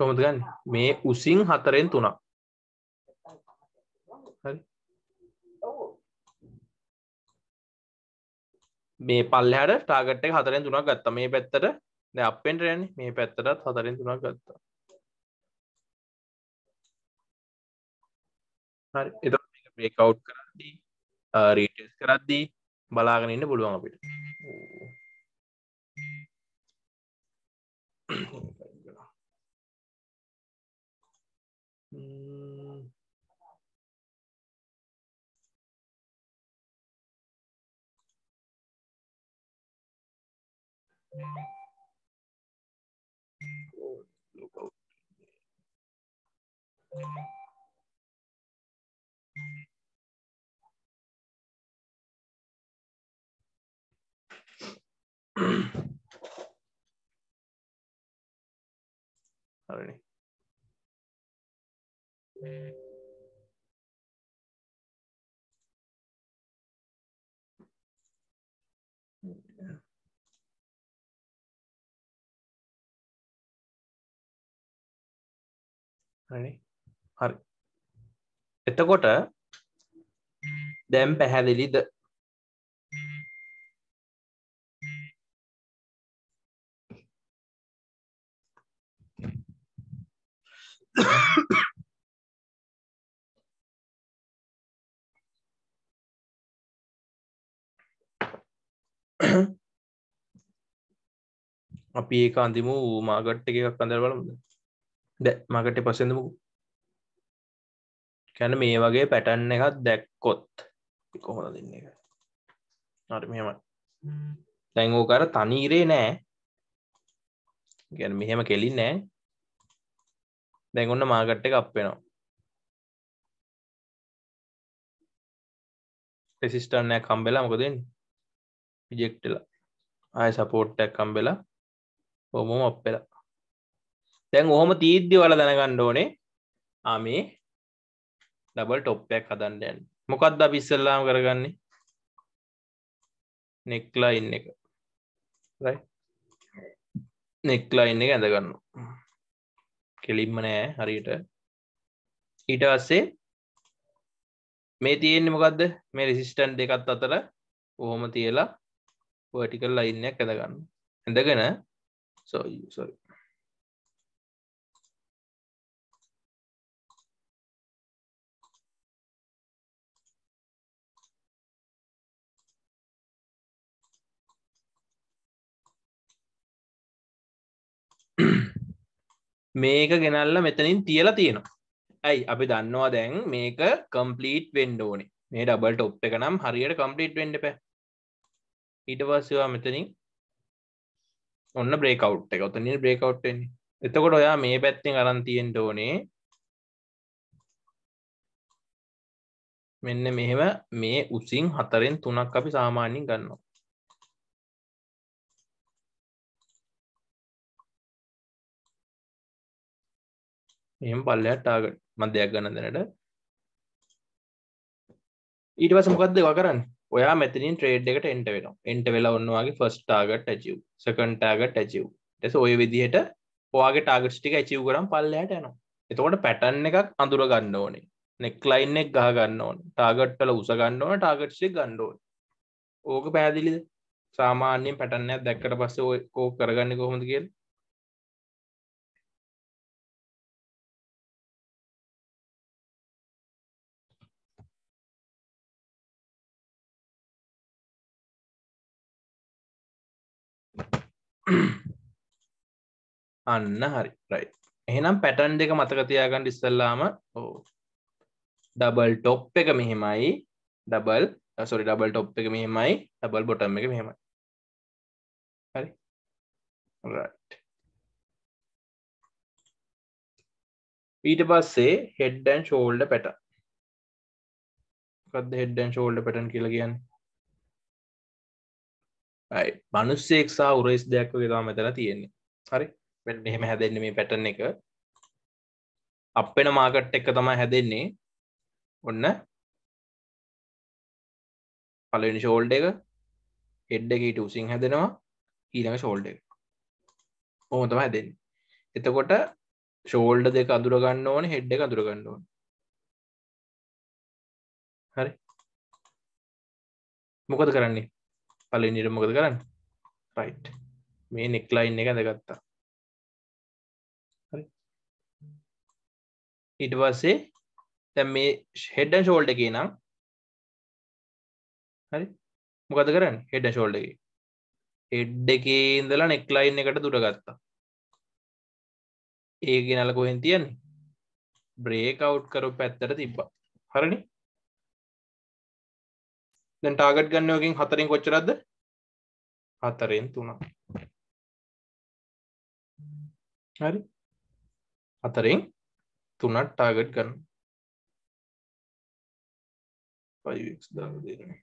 කොමද ගන්න? මේ උසින් හතරෙන් තුනක්. මේ පල්ලහට ටාගට් එක හතරෙන් තුනක් ගත්ත. මේ පැත්තට ද අපෙන්ට යන්නේ. මේ පැත්තටත් හතරෙන් තුනක් ගත්තා. හරි. එත බ්‍රේකව් කරද්දී රීටස් කරද්දී බලාගෙන ඉන්න පුළුවන් අපිට. Hmm. හරි හරි හරි එතකොට දැම් පැහැදිලිද අපි ඒක අන්තිමු මාගට් එකක් අඳර බලමුද? ද මගට පසඳමු කැන මේ වගේ පැටන්න එකත් දැක්කොත්. කොහොම දෙන්න? එක අට මෙහෙම දැංගෝ කර තනීරේ නෑ. ගැන මෙහෙම කෙලින් නෑ දැඟොන්න මාගට්ට එක අප්වෙනවා රෙසිස්ටර්නෑ කම්බෙලා මොකදෙන් පිජෙක්ටල ආය සපෝට්ටක් කම්බෙලා හොමෝම අප්පෙලා දැන් ඔහොම තීද්දි වල දැනගන්න ඕනේ. ආමේ ඩබල් ටොප්පයක් හදන්න යන්න. මොකක්ද අපි ඉස්සල්ලාම කරගන්නේ? නෙක්ලා ඉන්න එක. නෙක්ලා ඉන්න එක ඇඳගන්න කෙලින්ම නෑ හරියට. ඊට පස්සේ මේ තියෙන්නේ මොකක්ද මේ රෙසිස්ටන්ට් දෙකත් අතර කොහොම තියලා වර්ටිකල් ලයින්නයක් ඇඳගන්න ඇඳගෙන සෝරි මේක ගෙනල්ල මෙතනින් තියලා තියෙනවා. ඇයි? අපි දන්නවා දැන් මේක කම්පලීට් වෙන්ඩෝනේ මේ ඩබල් ටොප් එක නම් හරියට කම්පලීට් වෙන්ඩ පැ ඊට පස්සවා මෙතනින් ඔන්න බ්‍රේකව් එක. ඔතනින් බ්‍රේකව්ට්න්නේ එතකොට ඔයා මේ පැත්තිෙන් අරන්තියෙන් ඕනේ. මෙන්න මෙහෙම මේ උසින් හතරෙන් තුනක් අපි සාමාන්‍යින් ගන්නවා. මෙම පල්ලයක් ටාගට් මධ්‍යයක් ගන්න දෙනට. ඊට පස මොකක්ද වා කරන්න? ඔයා මෙතනින් ට්‍රේඩ් එකට එන්ට වෙන එන්ට වෙලා ඔන්නවාගේ ෆස් ටාගට ඇචව් සකන් ටාගට ඇචව් ටෙස ඔය විදිහට ඔයාගේ ටාගට් ටික ඇචව් කරම් පල්ලයට යනවා. එතකොට පැටන් එකක් අඳුර ගන්න ඕනේ. නෙක්ලයින් එක් ගහ ගන්න ඕන. ටාගට්ටල උස ගන්න ඕන ටාගට්සේ ගණ්ඩෝන් ඕක පැදිලිද සාමාන්‍යයෙන් පැටන්නයක් දැක්කට පස්සේ කෝ කරගන්න කොහොමද කියල්? අන්න හරි. රයි එහෙනම් පැටන් දෙක මතකතියාගන්න ඉස්සල්ලාම ඕ ඩබල් ටොප් එක මෙහෙමයි. ඩබල් සොරි ඩබල් ටොප් එක මෙහෙමයි. ඩබල් බොටම් එක මෙහෙමයි. හරි? ඊට පස්සේ හෙඩ්ඩන් ෂෝල්ඩ පැට කද හෙඩ්ඩන් ෂෝල්ඩ පැටන් කියල කියන්න? මනුස්සෙක් සහ උරයිස් දෙයක් වගේ මෙතන තියෙන්නේ. හරි? එහෙම හැදෙන්නේ මේ පැටර්න් එක. අපෙන මාකට් එක තමයි හැදෙන්නේ. ඔන්න. පලනි ෂෝල්ඩ එක. හෙඩ්ඩ එකට උසින් හැදෙනවා. ඊළඟ ෂෝල්ඩ එක. ඕම තම හැදෙන් එතකොට ෂෝල්ඩ දෙක අදුරගන්න ඕන හෙඩ්ඩ එක අදුරගන්න ඕන. හරි. මොකද කරන්නේ? පලනිට මොකද කරන්න? රයිට් මේ නෙක්ලයින් එක දැගත්තා ඊට පස්සේ දැන් මේ හෙඩ් ඇන්ඩ් ෂෝල්ඩර් එකේ නම් හරි. මොකද කරන්නේ? හෙඩ් ඇන්ඩ් ෂෝල්ඩර් එකේ. හෙඩ් එකේ ඉඳලා නෙක් ලයින් එකට දුර ගත්තා ඒක ගෙනල්ලා කොහෙන් තියන්නේ? බ්‍රේක් අවුට් කරපු පැත්තට තිබ්බා. හරිනේ? දැන් ටාගට් ගන්න එකෙන් හතරෙන් කොච්චරක්ද? හතරෙන් තුනක්. හරි. හතරෙන් තුනත් ටාගට් ගන්න. 5x දාලා දෙන්න.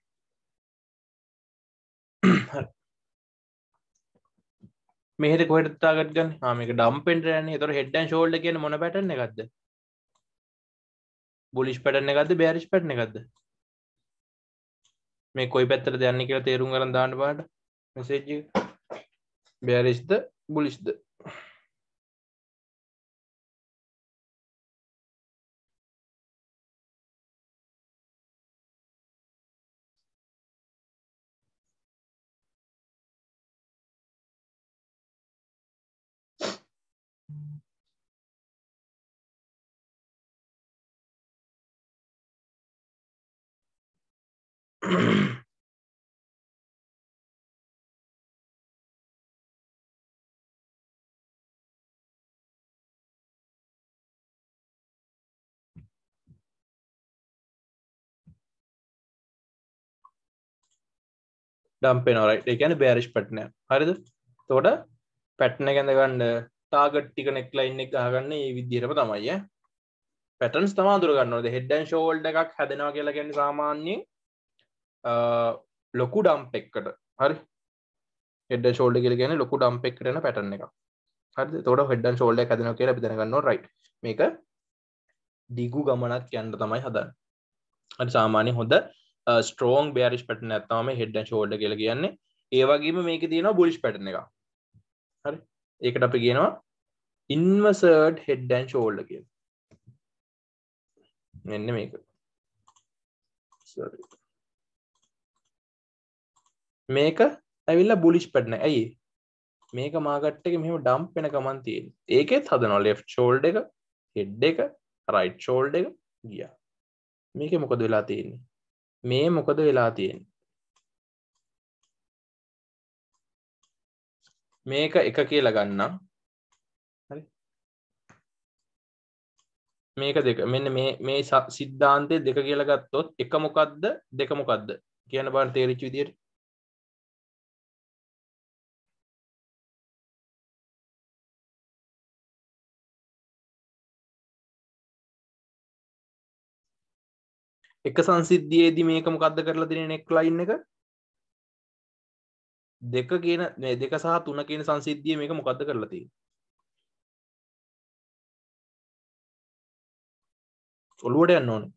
මෙහෙට කොහෙට ටාගට් ගන්න? ආ මේක ඩම්පෙන්ට යන්නේ. ඒතර හෙඩ් ඇන්ඩ් ෂෝල්ඩර් කියන්නේ මොන පැටර්න් එකක්ද? බුලිෂ් පැටර්න් එකක්ද බෑරිෂ් පැටර්න් එකක්ද? මේ කොයි පැත්තටද යන්නේ කියලා තේරුම් ගන්න දාන්න බලන්න මෙසේජ් එක බෑරිෂ්ද බුලිෂ්ද ඩම්පෙනොරයි එකන බෑරිෂ් පට්න හරිද? තෝට පැට්න ගැඳගන්න ටාගට් ටික නෙක්ලයින් එක ගන්න ඒ විදිරම තමයි පැටන්ස් තමා දුරගන්නවද හෙඩ්ඩන් ෂෝල්ඩ එකක් හැදෙනවා කියලා ගැන සාමාන්‍යයෙන් ලොකු ඩම්ප එක්කට. හරි? හෙඩ ෂෝල්ඩ කියල ගැන ලොකු ඩම්ප එක්ටන පැටන එක හරි තොට හෙඩන් ෂෝල්ඩ හැදන කියලා පිදනගන්න රයි් මේක දිගු ගමනක් යන්න තමයි හදන්න. හරි සාමාන්‍ය හොඳ ස්ට්‍රෝන් බෑරිස් පැටන ඇත්තම හෙඩ්ඩ ෂෝල්ඩ කියල කියන්නේ. ඒවගේම මේක තියෙනවා බුලිෂ් පැටන එක හරි? ඒකට අපි කියනවා ඉන්වසර්ඩ් හෙඩ්ඩන් ෂෝල්ඩ කිය මෙන්න මේක. මේක ඇවිල්ල බුලිෂ් පැටන ඇයි? මේක මාගට්ට එක මෙම ඩම් පෙන කමන්තියෙන් ඒකෙත් හදන ලෙෆ් ෂෝල්ඩ එක හෙඩ් එක රයිට් ෂෝල්ඩ එක ගිය. මේක මොකද වෙලා තියෙන්නේ? මේ මොකද වෙලා තියෙන් මේක එක කියලා ගන්නම්. හරි. මේක දෙක. මෙන්න මේ මේ සිද්ධාන්තය දෙක කියලා ගත්තොත් එක මොකක්ද දෙක මොකක්ද කියන බාර තේරිච් විදියට එක සංසිද්ධියේදී මේක මොකක්ද කරලා තියෙන නෙක් ලයින් එක? දෙක කියන මේ දෙක සහ තුන කියන සංසිද්ධිය මේක මොකක්ද කරලා තියෙන්නේ? ඔළුවට යන්න ඕනේ.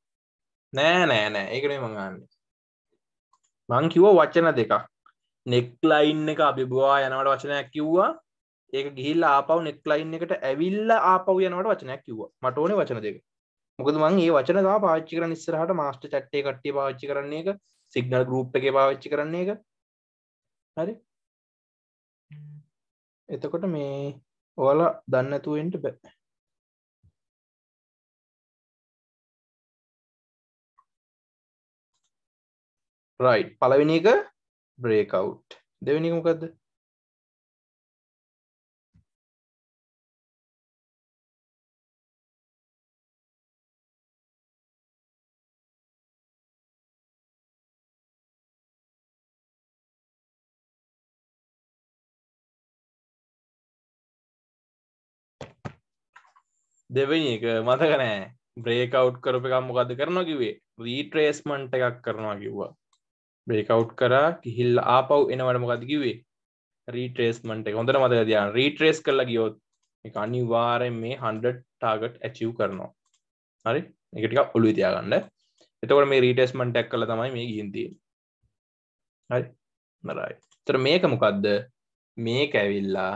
නෑ නෑ නෑ. ඒක නෙමෙයි මං අහන්නේ. මං කිව්වා වචන දෙකක්. නෙක් ලයින් එක අභිබවා යනවට වචනයක් කිව්වා. ඒක ගිහිල්ලා ආපහු නෙක් ලයින් එකට ඇවිල්ලා ආපහු යනවට වචනයක් කිව්වා. මට ඕනේ වචන දෙක. මොකද මං ඒ වචන තම පාච්චි කරන ඉස්සරහට මාස්ටර් chat එකේ කට්ටිය පාවිච්චි කරන්නේ එක සිග්නල් ගෲප් එකේ පාවිච්චි කරන්නේ එක. හරි? එතකොට මේ ඔයාලා දන්නේ නැතුව ඉන්න බෑ. රයිට් පළවෙනි එක බ්‍රේක් අවුට් දෙවෙනි දෙවෙනි එක මතක නෑ බ්‍රේකවු් කරප එකක් මොකද කරනවා කිවේ රීට්‍රේස්මන්ට් එකක් කරනවා කිව්වා. බ්‍රේකවු් කරා කිහිල් ආපව් එනවට මොකද කිවේ රීට්‍රේස්මන්ට එක. හොඳට මතක දයා රීට්‍රේස් කරලා ගියොත් එක අනිවාරෙන් මේ හන්ඩ ටාගට් ඇචව් කරනවා. හරි? එකටික ඔලු තියාගන්න. එතකොට මේ රීටේස්මන්ට එක් කළ තමයි මේ ගින්තිය හරි? නරයි තර මේක මොකක්ද මේ කැවිල්ලා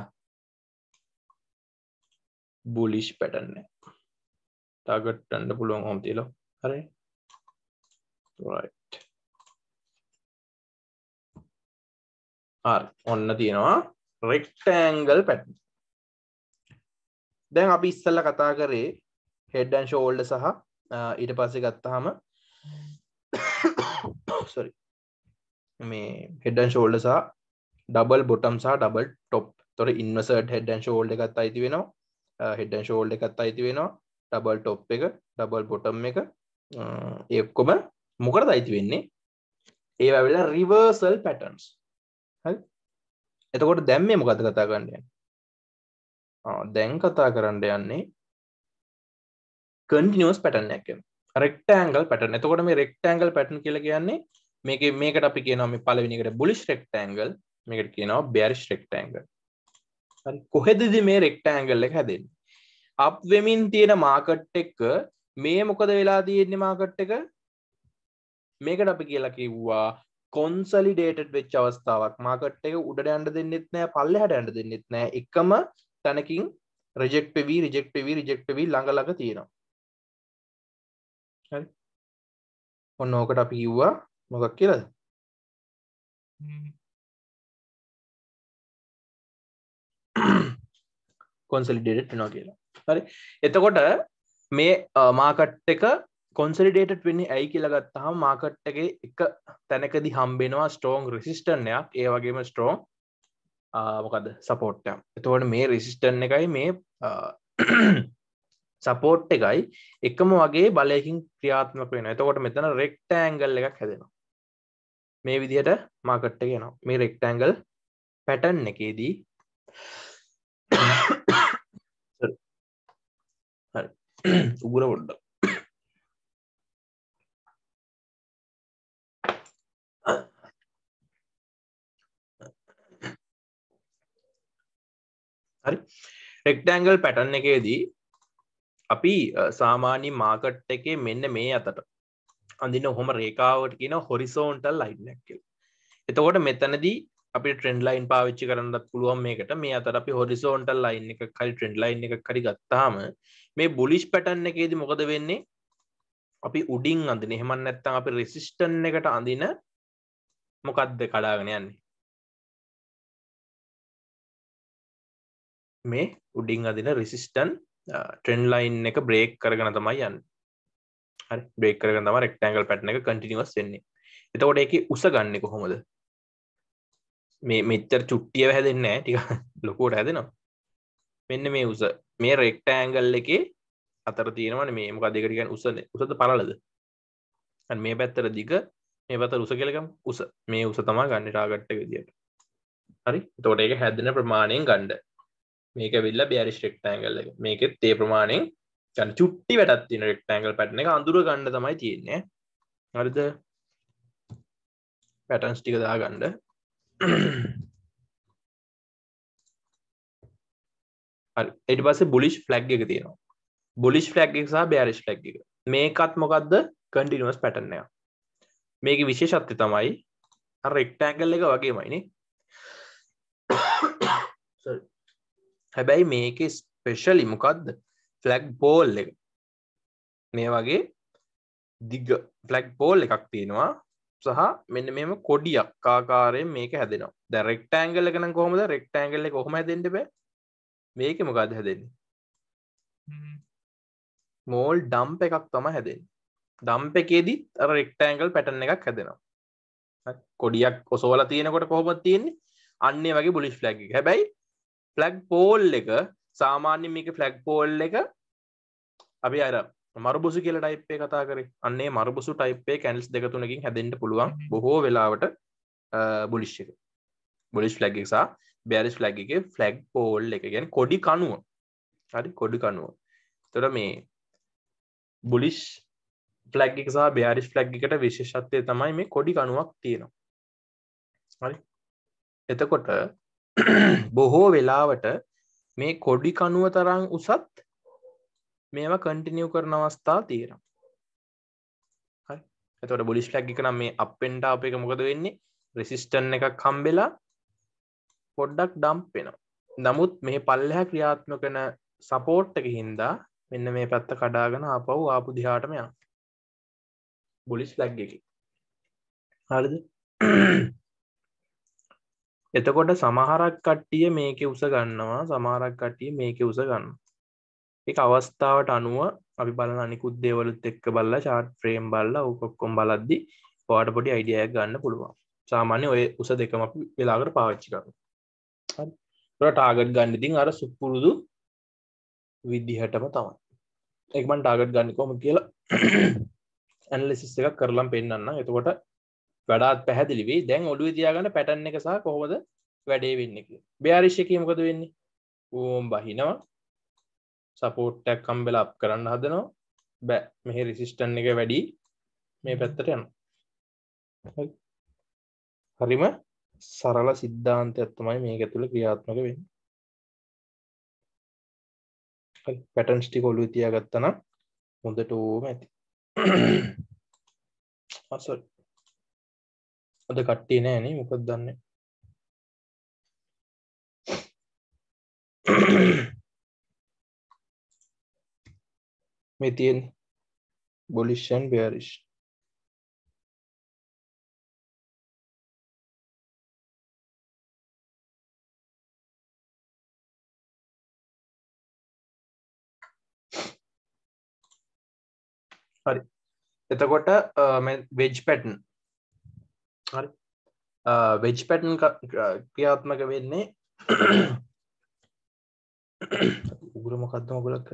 බුලිෂ් පැටන්න ටාගට්ටන්ඩ පුළුවන් හොම තිල හරි. ඔන්න තියෙනවා රෙක්ටෑන්ගල් පැටන් දැන් අපි ඉස්සල්ල කතා කරේ හෙඩ්ඩන් ෂෝල්ඩ සහ ඊට පස්සේ ගත්තහම සොරි මේ හෙඩන් ෂෝල්ඩ සහ ඩබල් බොටම් සහ ඩබල් ටොප් තොර ඉන්වසර්ඩ් හෙඩන් ෂෝල්ඩ එකත් අයිති වෙනවා. හෙඩන් ෂෝල්ඩ එකත් අයිති වෙනවා. ඩබල් ටොප් එක ඩබල් බොටම් එක. ඒක්කොම මොකරද අයිති වෙන්නේ? ඒ වෙලා රිවර්සල් පැටන්ස් එතකොට දැම්මේ මොකද කතා කරන්න දැන් කතා කරන්න යන්නේ කන්ටිනියස් පැටන් එක රෙක්ටෑන්ගල් පැටන එතකොට මේ රෙක්ටෑන්ගල් පැටන් කියල කියන්නේ මේක මේකට අපි කියනම පලවිනිකට බුලිස් රෙක්ටෑන්ගල් මේකට කියනවා බෑරිස් රෙක්ටෑන්ගල් කොහෙදද මේ රෙක්ටෑන්ගල් එක හැදෙන් අප වෙමින් තියෙන මාකට් එක්ක මේ මොකද වෙලා තියෙන්නේ මාකට් එක? මේකට අපි කියලා කිව්වා කොන්සලිඩේටඩ් වෙච් අවස්ථාවක්. මාකට් එක උඩට යන්න දෙන්නෙත් නෑ පල්ලෙහාට යන්න දෙන්නෙත් නෑ. එකම තැනකින් රිජෙක්ට් වෙවි රිජෙක්ට් වෙවි රිජෙක්ට් වෙවි ළඟ ළඟ තියෙනවා. හරි. ඔන්න ඕකට අපි කිව්වා මොකක් කියලාද? කොන්සලිඩේට් වෙනවා කියලා. හරි? එතකොට මේ මාකට් එක කොන්සලිඩේට වෙන්නේ ඇයි කියලගත්තහම මාකට් එක එක තැනකදි හම්බෙනවා ස්ටෝන් රිසිස්ටර්නයක් ඒ වගේම ස්ට්‍රෝන් මොකද සපෝට්ට එතවට මේ රිසිස්ටර්න එකයි මේ සපෝට් එකයි එකම වගේ බලයකින් ක්‍රියාත්මක වෙන එතකොට මෙතන රෙක්ටෑන්ගල් එකක් හැදෙනවා. මේ විදිහට මාකට්ට ගෙනවා මේ රෙක්ටෑන්ගල් පැටන් එකේදී උගුර පොඩ්ඩ හරි. රෙක්ටෑන්ගල් පැටන් එකේදී අපි සාමාන්‍ය මාකට් එකේ මෙන්න මේ අතට අඳින හොම රේකාවට කියන හොරිසෝන්ටල් ලයින්නක් කියල. එතකොට මෙතනදී අපි ට්‍රෙන්ඩ් ලයින් පාවිච්චි කරන්නත් පුළුවන් මේකට. මේ අතර අපි හොරිසෝන්ටල් ලයින් එක කරි ට්‍රෙන්ඩ් ලයින් එක කරි ගත්තාම මේ බුලිෂ් පැටන්න එකේද මොකද වෙන්නේ? අපි උඩින් අඳින එහෙමන් නැත්තම් අපි රෙසිස්ටන් එකට අඳින මොකක්ද කඩාගෙන යන්නේ? මේ උඩින් අදින රිසිස්ටන් ට්‍රෙන්ඩ් ලයින් එක බ්‍රේක් කරගෙන තමයි යන්න. හරි බ්‍රේක් කරගෙන තමයි රෙක්ටැන්ගල් පැටර්න් එක කන්ටිනියස් වෙන්නේ. එතකොට ඒකේ උස ගන්න කොහොමද? මේ මෙච්චර චුට්ටිය හැදෙන්නේ නැහැ ටික ලොකුවට හැදෙනවා. මෙන්න මේ උස මේ රෙක්ටෑන්ගල් එකේ අතර තියෙනවනේ මේ. මොකක්ද ඒකට කියන්නේ උසනේ උසද පළලද? අන්න මේ පැත්තට දිග මේ පැත්තට උස කියලා ගමු. උස. මේ උස තමයි ගන්න ටාගට් එක විදියට. හරි? එතකොට ඒක හැදෙන ප්‍රමාණයෙන් ගන්න මේක විල්ල බෑරිස් රෙක්ටෑන්ගල් එක. මේකෙත් ඒ ප්‍රමාණයෙන් ගන්න. චුට්ටි වැඩක් තියෙන රෙක්ටෑන්ගල් පැටර්න් එක අඳුර ගන්න තමයි තියෙන්නේ. හරිද? පැටර්න්ස් ටික දාගන්න එට පස බුලිෂ් ෆලග් එක තියෙනවා. බුලිෂ් ෆලග් එක සහ බෑරිස් ෆලග් එක. මේකත් මොකක්ද කටිනිවස් පැටර්නය මේක විශේෂත්ති තමයි රෙක්ටෑන්ගල් එක වගේ මයිනේ හැබැයි මේක ස්පෙෂලි මොකක්ද ෆලග් බෝල් එක. මේ වගේ දිග ෆලග් බෝල් එකක් තියෙනවා. සහ මෙන්න මෙම කොඩියක් කාකාරයෙන් මේක හැදෙනවා. ද රෙක්ටෑන්ගල් එකන කොහොමද? රෙක්ටෑන්ගල් එක කොහොම හැදෙන්ට බෑ? මේක මොකක්ද හැදෙන්නේ? මෝල් ඩම්ප එකක් තම හැදෙන් දම්ප එකේදීත් රෙක්ටෑන්ගල් පැටන එකක් හැදෙනවා. කොඩියක් ඔසෝල තියෙනකොට කොහොම තියෙන්නේ? අන්නේ වගේ බුලිස් ෆලග් හැබැයි ෆලග් පෝල් එක සාමාන්‍ය මේක ෆලග් පෝල් එක අපි අර මරබුසු කියල ටයිප්ේ කතා කර. අන්නේ මරබුසු ටයිපේ කැන්ල්ස් දෙකතුනකින් හැදෙන්ට පුළුවන් බොහෝ වෙලාවට බුලිෂ් එක. බුලිස් ෆලග් එකසා බෑරිස් ෆලග් එක ෆලග් පෝල් එක. ගැන කොඩි කනුව හරි කොඩි කනුව තොර මේ බුලිෂ් ෆලග් එක සහ බෑරිස් ෆලග් එකට විශේෂත්වය තමයි මේ කොඩි කනුවක් තියෙනවා. හරි. එතකොට බොහෝ වෙලාවට මේ කොඩි කනුව තරං උසත් මේවා කටිනියව් කරන අවස්ථා තියෙන එතට බොලිස් ලැක් එක නම් මේ අපෙන්ට අප එක මොකද වෙන්නේ? රෙසිස්ටන් එකක් කම්බෙලා පොඩ්ඩක් ඩම්පෙන නමුත් මේ පල්ලහ ක්‍රියාත්ම කන සපෝට් එක හින්දා මෙන්න මේ පැත්ත කඩාගෙන අපව් ආපු දිහාටම යන බොලිස් ලැග් එක. හරිද? එතකොට සමහරක් කට්ටිය මේක උස ගන්නවා සමහරක් කට්ටිය මේක උස ගන්න එක අවස්ථාවට අනුව අපි බලන අනිකුත් දේවලුත් එක්ක බල්ල චාට් ෆ්‍රේම් බල්ල ඔකොක්කොම් බලද්දි පවාට පොඩි අයිඩියයක් ගන්න පුළුවන්. සාමාන්‍ය ඔය උස දෙකම අපි වෙලාකට පාවිච්චි කරු ටාගට් ගන්නඉතින් අර සුපුරුදු විදිහටම තමයි. එක්මන් ටාගට් ගන්න කොම කියලා ඇන්ලිසිස් එකක් කරලම් පෙන්න්න එතකොට වැඩත් පැහැදිලිවී දැන් ඔඩුව තියාගන්න පැටන්න එක සහ කොහොමද වැඩේ වෙන්න එක බ්‍යාරිශ්‍යකීමකද වෙන්නේ? ඕම් බහිනවා. සපෝට්ටක් කම්බෙල අප් කරන්න හදනවා. බෑ. මෙහි රිසිස්ටන් එක වැඩි. මේ පැත්තට යන හරිම සරල සිද්ධාන්ත ඇත්තමයි මේක ඇතුළ ක්‍රියාත්මක වෙන්න. පැටන්ස්ටි කොලු තියාගත්තන හොඳට ඕම ඇති. අසල් අද කට්ටිය නෑනේ මොකක් දන්න මේ තියෙන් බොලිෂන් බයාරිෂ් හරි එතකොට වෙජ් පැටන් හරි. වෙජ් පැටන් ක්‍රියාත්මක වෙන්නේ උගුරම කත්ම ගොලක්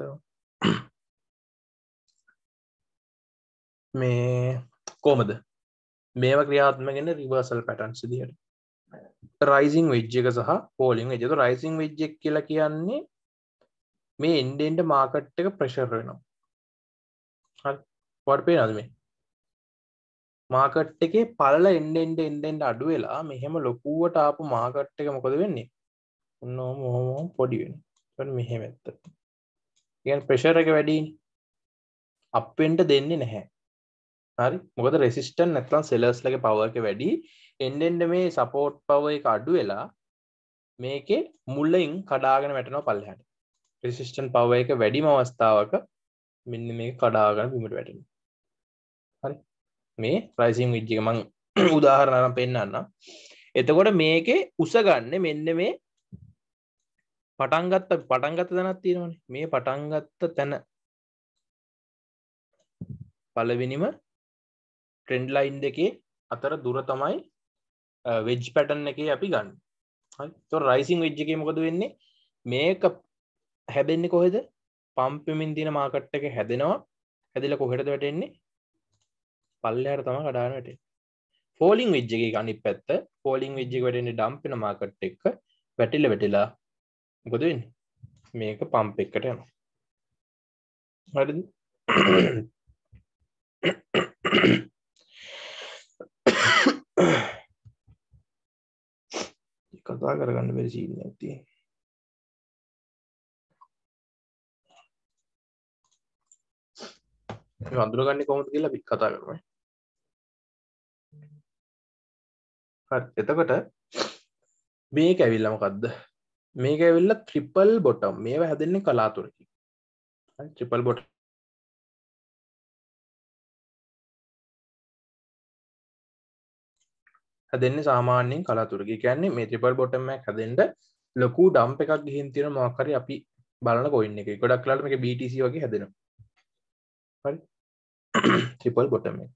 මේ කෝමද මේව ක්‍රියාත්මගෙන රිවර්සල් පැටන්ස් දියට රයිසිං වෙජ්ජ එක සහ පෝලිං එජතු රයිසිං වෙජ්ජෙක් කියලා කියන්නේ මේ එන්ඩෙන්ට මාකට් එක ප්‍රශර් වෙනවා. වඩපේ නද මේ? මාකට් එක පල එන්ඩෙන්ඩ එන්ඩෙන්ඩ අඩු වෙලා මෙහෙම ලොකුවට ආපු මාකට් එක මොකද වෙන්නේ? ඔන්න මොහොම පොඩි වෙන මෙහෙම ඇත්ත ගැන් ප්‍රශර එක වැඩීන් අපෙන්ට දෙන්නේ නැහැ. හරි. මොකද රෙසිස්ටන් නැත්නම් සෙලර්ස් ලගේ පව එක වැඩි. එන්ඩෙන්ඩ මේ සපෝට් පව එක අඩු වෙලා මේකේ මුල්ලයින් කඩාගෙන වැටනවා පල්ලහට. රෙසිස්ටන් පව එක වැඩිම අවස්ථාවක මෙන්න මේ කඩාගෙන බිමට වැටෙන හරි. මේ ප්‍රයිසිම් විජ්ජික මං උදාහරණරම් පෙන්න්න එතකොට මේකේ උසගන්න මෙන්න මේ පටන්ගත්ත පටන්ගත දැනත් තියෙනවනේ. මේ පටන්ගත්ත තැන. පලවිනිම ට්‍රෙන්ඩ් ලයින් දෙකේ අතර දුර තමයි වෙජ් පැටන් එක අපි ගන්න. තො රයිසින් වෙජ් එක මොකද වෙන්නේ? මේක හැදෙන්නේ කොහෙද? පම්පමින් දින මාකට් එක හැදෙනවා. හැදිල කොහෙට වැටෙන්නේ? පල්ලහර තම කඩානට ෆෝලිං විජ්ජගේ ගනි පැත්ත. ෆෝලිං විජ්ජි වැටෙන්නේ ඩම්පෙන මාකට් එක්ක වැටිල්ල වැටිලා ගොදවෙන් මේක පම්ප එක්කට යන හරි කතා කරගන්න බැරි සීන් ඇති අඳුරගන්න කොමද කියලා අපි කතා කරමු. හරි එතකොට මේක ඇවිල්ලා මොකද්ද? මේක ඇවිල්ලා ට්‍රිපල් බොටම් මේවා හැදෙන්නේ කලාතුරකින්. ට්‍රිපල් බොටම් හැදෙන්නේ සාමාන්‍යයෙන් කලාතුරකි කියන්නේ මේ ත්‍රිපල් බොටම් එකක් හැදෙන්න ලොකු ඩම්ප් එකක් ගිහින් තියෙන මොකක් හරි අපි බලන කොයින් එක. ගොඩක් වෙලාවට මේක BTC වගේ හැදෙනවා. හරි? ත්‍රිපල් බොටම් එක.